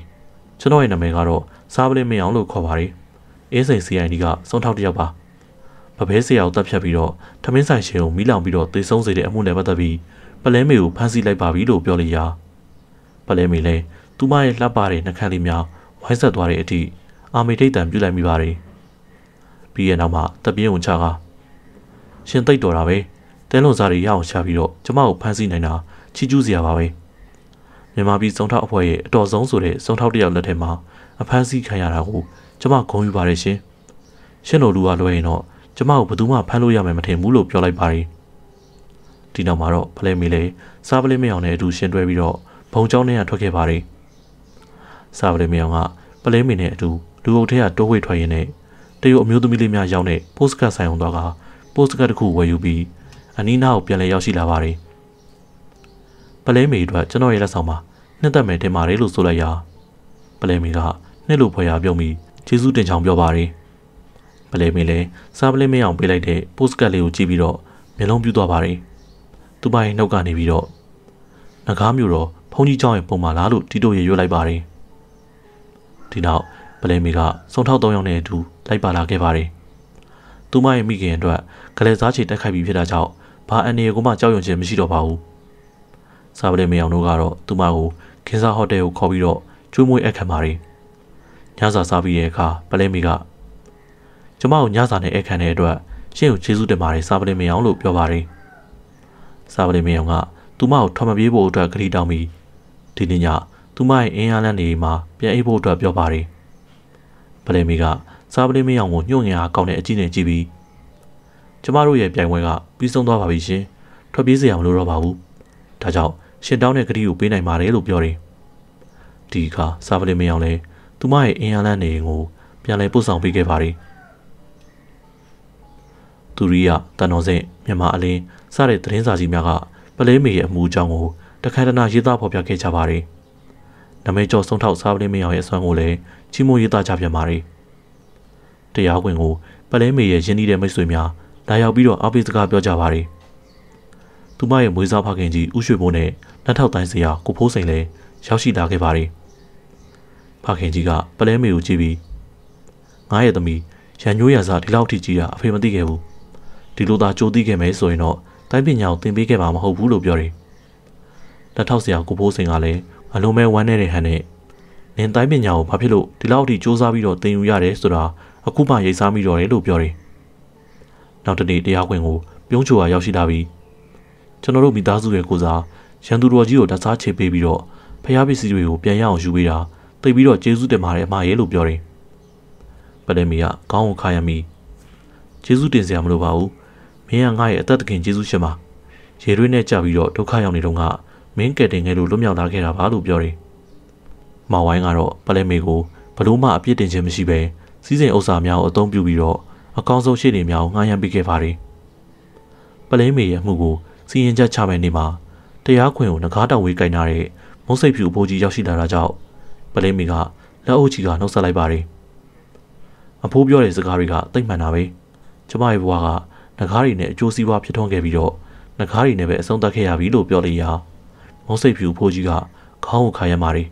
ကျွန်တော်ရဲ့နာမည်ကတော့စားပလဲမင်းအောင်လို့ခေါ်ပါတယ်။အေးစိန် CID ကစုံထောက်တစ်ယောက်ပါ။ပပဲဆရာကိုတပ်ဖြတ်ပြီးတော့ထမင်းဆိုင်ရှင်ကိုမိလောင်ပြီးတော့တေဆုံးစေတဲ့အမှုနဲ့ပတ်သက်ပြီးပလဲမီကိုဖမ်းဆီးလိုက်ပါပြီလို့ပြောလိုက်ရာပလဲမီလည်းသူမရဲ့လှပတဲ့နှခမ်းလေးများဝိုင်းဆက်သွားတဲ့အထိအာမေထိတ်တံပြုလိုက်မိပါတယ်။ပြီးရဲ့နောက်မှာတပြင်းဝင်ချကရှင်သိတ်တော်တာပဲတဲလွန်စားတွေရအောင်ချပြီးတော့ကျမကိုဖမ်းဆီးနိုင်တာချီးကျူးစရာပါပဲ မြန်မာပြည်စုံထောက်အဖွဲ့ရဲ့အတော်ဆုံးဆိုတဲ့စုံထောက်တယောက်လက်ထက်မှာအဖမ်းဆီးခံရတာကိုကျမဂုဏ်ယူပါတယ်ရှင်ရှင်တို့လူကလွှဲရင်တော့ကျမကိုဘယ်သူမှဖမ်းလို့ရမယ်မထင်ဘူးလို့ပြောလိုက်ပါတယ်ဒီနောက်မှာတော့ဖလဲမေလေးစားပလေးမယောင်နဲ့အတူရှင်တွဲပြီးတော့ဘုံကျောင်းထဲကထွက်ခဲ့ပါတယ်စားပလေးမယောင်ကပလဲမေနဲ့အတူလူအုပ်ထဲကတိုးဝှေ့ထွက်ရင်းနဲ့တရုတ်အမျိုးသမီးလေးများရောက်တဲ့ပို့စကတ်ဆိုင်အောင်သွားကပို့စကတ်တစ်ခုဝယ်ယူပြီးအနီးနားကိုပြန်လည်ရောက်ရှိလာပါတယ်။ ပလဲမေအတွက်ကျွန်တော်ရဲ့လက်ဆောင်မှာနှစ်သက်မယ်တင်ပါတယ်လို့ဆိုလိုက်ရာပလဲမေကနှစ်လို့ဖွယ်ရပြုံးပြီးကျေးဇူးတင်ချောင်းပြောပါတယ်။ပလဲမေလည်းစားပလဲမေအောင်ပေးလိုက်တဲ့ပို့စကတ်လေးကိုကြည့်ပြီးတော့မျက်လုံးပြူသွားပါတယ်။သူ့ပိုင်းနှုတ်ကနေပြီးတော့ငကားမျိုးတော့ဖုန်ကြီးเจ้าရဲ့ပုံမှန်လားလို့တီတိုရေရွတ်လိုက်ပါတယ်။ဒီနောက်ပ လဲမီကစုံထောက်၃ယောက်နဲ့အတူလိုက်ပါလာခဲ့ပါတယ်။သူမရဲ့မိခင်အတွက်ကလေးစားချေတက်ခိုက်ပြီးဖြစ်တာကြောင့်ဘာအန်နီကိုမှကြောက်ရွံ့ခြင်းမရှိတော့ပါဘူး။ စာပလဲမေအောင်တို့ကတော့သူမကိုခင်းစားဟိုတယ်ကိုခေါ်ပြီးတော့ကျွေးမွေးအခမ်းပါတယ်။ညစာစားပြီးတဲ့အခါပလဲမီကကျမကိုညစာနဲ့အခမ်းတဲ့အတွက်ရှင့်ကိုကျေးဇူးတင်ပါတယ်စာပလဲမေအောင်လို့ပြောပါတယ်။စာပလဲမေအောင်ကသူမကိုထွန်မပြေးဖို့အတွက်ခရီးတောင်းပြီးဒီနေ့ညသူမရဲ့အင်းအားလန်းနေမှာပြန်အိပ်ဖို့အတွက်ပြောပါတယ်။ပလဲမီကစားပလေးမင်းအောင်ကိုညှို့ငင်အားကောင်းတဲ့အကြည့်နဲ့ကြည့်ပြီးကျမတို့ရဲ့ပြိုင်ပွဲကပြီးဆုံးသွားပါပြီရှင်။ထွက်ပြေးစရာမလိုတော့ပါဘူး။ဒါကြောင့် ရှင်တောင်းတဲ့ကတိကိုပေးနိုင်ပါတယ်လို့ပြောတယ်။ဒီအခါစားပလေးမင်းအောင်လည်းသူမရဲ့အင်းအားလန်းနေကိုပြန်လည်ပို့ဆောင်ပေးခဲ့ပါတယ်။သူရိယတန်တော်စင်မြန်မာအလင်းစတဲ့သတင်းစာကြီးများကပလဲမေရဲ့အမှုအကြောင်းကိုတခါတနာရေးသားဖော်ပြခဲ့ကြပါတယ်။နမဲကျော်ဆုံးထောက်စားပလင်းမင်းအောင်ရဲ့အစွမ်းကိုလည်းချီးမွမ်းရေးသားကြပြန်ပါတယ်။တရားဝင်ကိုပလဲမေရဲ့ရင်းနှီးတဲ့မိတ်ဆွေများလာရောက်ပြီးတော့အားပေးစကားပြောကြပါတယ်။ သူမရဲ့မွေးစားဖခင်ကြီးဦးရွှေဘိုးနဲ့လက်ထောက်တိုင်းစရာကိုဖိုးစိန်လည်းရောက်ရှိလာခဲ့ပါတယ်။ဖခင်ကြီးကပလဲမေကိုကြည့်ပြီးငါရဲ့သမီးရန်ညိုးရစားဒီလောက်ထိကြီးတာအဖေမသိခဲ့ဘူး။ဒီလိုသာကြိုးသိခဲ့မယ်ဆိုရင်တော့တိုင်းပညာကိုသင်ပေးခဲ့မှာမဟုတ်ဘူးလို့ပြောတယ်။လက်ထောက်ဆရာကိုဖိုးစိန်ကလည်းအလုံးမဲဝမ်းနေတဲ့ဟန်နဲ့နင်တိုင်းပညာကိုဘာဖြစ်လို့ဒီလောက်ထိစူးစမ်းပြီးတော့သင်ယူရတယ်ဆိုတာအခုမှရိပ်စားမိတော့တယ်လို့ပြောတယ်။နောက်တနေ့တရားခွင်ကိုပြုံးချိုကရောက်ရှိလာပြီး ကျွန်တော်တို့မိသားစုရဲ့ကိုစားရန်သူတော်ကြီးကိုတစားချေပေးပြီးတော့ဖျားပစ္စည်းတွေကိုပြန်ရအောင်ယူပေးတာသိပြီးတော့ကျေးဇူးတင်ပါတယ်အမရဲ့လို့ပြောတယ်။ပဒမီကခေါင်းကိုခါရမိကျေးဇူးတင်စရာမလိုပါဘူး။မင်းကငါ့ရဲ့အသက်တခင်ကျေးဇူးရှင်ပါ။ရေရွေးနဲ့ကြပြီးတော့ဒုက္ခရောက်နေတော့ကမင်းကယ်တင်ခဲ့လို့လွတ်မြောက်လာခဲ့တာပါလို့ပြောတယ်။မောင်ဝိုင်းကတော့ပလဲမေကိုဘလို့မှအပြစ်တင်ခြင်းမရှိဘဲစီးစိမ်ဥစ္စာများကိုအသုံးပြုပြီးတော့အကောင်းဆုံးရှေ့နေများကိုငှားရမ်းပေးခဲ့ပါတယ်။ပလဲမေရဲ့အမှုကို စီရင်ချက်ချမဲ့နေ့မှာတရားခွင်ကိုငကားတောင်ဝေးကင်ထားတဲ့မုတ်စိတ်ဖြူအဖိုးကြီးရောက်ရှိလာတာကြောင့်ပလဲမေကလက်အုပ်ကြီးကနှုတ်ဆက်လိုက်ပါတယ်။အဖိုးပြောတဲ့စကားတွေကတိတ်မှန်တာပဲ။ကျမရဲ့ဘဝကငကားတွေနဲ့အကျိုးစီးပွားဖြစ်ထွန်းခဲ့ပြီးတော့ငကားတွေနဲ့ပဲအဆုံးသတ်ခဲ့ရပြီလို့ပြောလိုက်ရာမုတ်စိတ်ဖြူအဖိုးကြီးကခေါင်းကိုခါရမ်းပါတယ်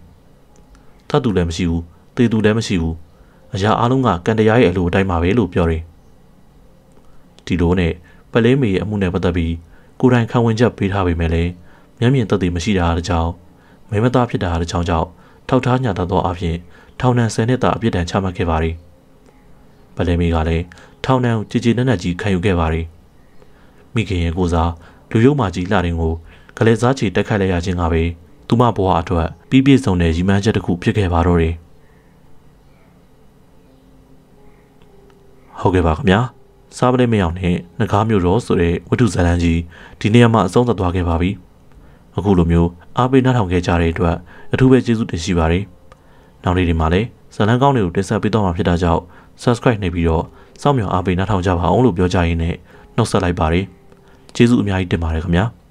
။ထပ်သူလည်းမရှိဘူး။တေသူလည်းမရှိဘူး။အရာအလုံးကကန်တရားရဲ့အလိုအတိုင်းပါပဲလို့ပြောတယ်။ဒီလိုနဲ့ပလဲမေရဲ့အမှုနဲ့ပတ်သက်ပြီး ကိုယ်တိုင်ခံဝင်ချက်ပေးထားပေမဲ့လည်းမျက်မြင်သက်သေမရှိတာအကြောင်းမဲမသားဖြစ်တာအကြောင်းကြောင့်ထောက်ထားညတာသောအဖြစ်ထောင်ဒဏ်10နှစ်တာအပြစ်ဒဏ်ချမှတ်ခဲ့ပါတယ်။ပလဲမေကလည်းထောင်ဒဏ်ကိုကြည်ကြည်နက်နက်ကြီးခံယူခဲ့ပါတယ်။မိခင်ရဲ့ကိုစားလူရုံမာကြီးလှတင်ကိုကလေးစားချီတက်ခတ်လိုက်ရခြင်းကပဲသူမဘဝအတွက်ပြီးပြည့်စုံတဲ့ရည်မှန်းချက်တစ်ခုဖြစ်ခဲ့ပါတော့တယ်။ဟုတ်ကဲ့ပါခင်ဗျာ။ စားပလဲမရောက်နဲ့ငကားမျိုးတော်ဆိုတဲ့ဝတ္ထုဇာတ်လမ်းကြီးဒီနေရာမှာအဆုံးသတ်သွားခဲ့ပါပြီ။အခုလိုမျိုးအားပေးနှထောင်ခဲ့ကြတဲ့အတွက်အထူးပဲကျေးဇူးတင်ရှိပါတယ်။နောက်နေ့ဒီမှာလည်းဇာတ်လမ်းကောင်းတွေကိုတင်ဆက်ပေးတော့မှာဖြစ်တာကြောင့် subscribe နှိပ်ပြီးတော့စောင့်မျှော်အားပေးနှထောင်ကြပါအောင်လို့ပြောကြရင်းနဲ့နှုတ်ဆက်လိုက်ပါတယ်။ကျေးဇူးအများကြီးတင်ပါတယ်ခင်ဗျာ။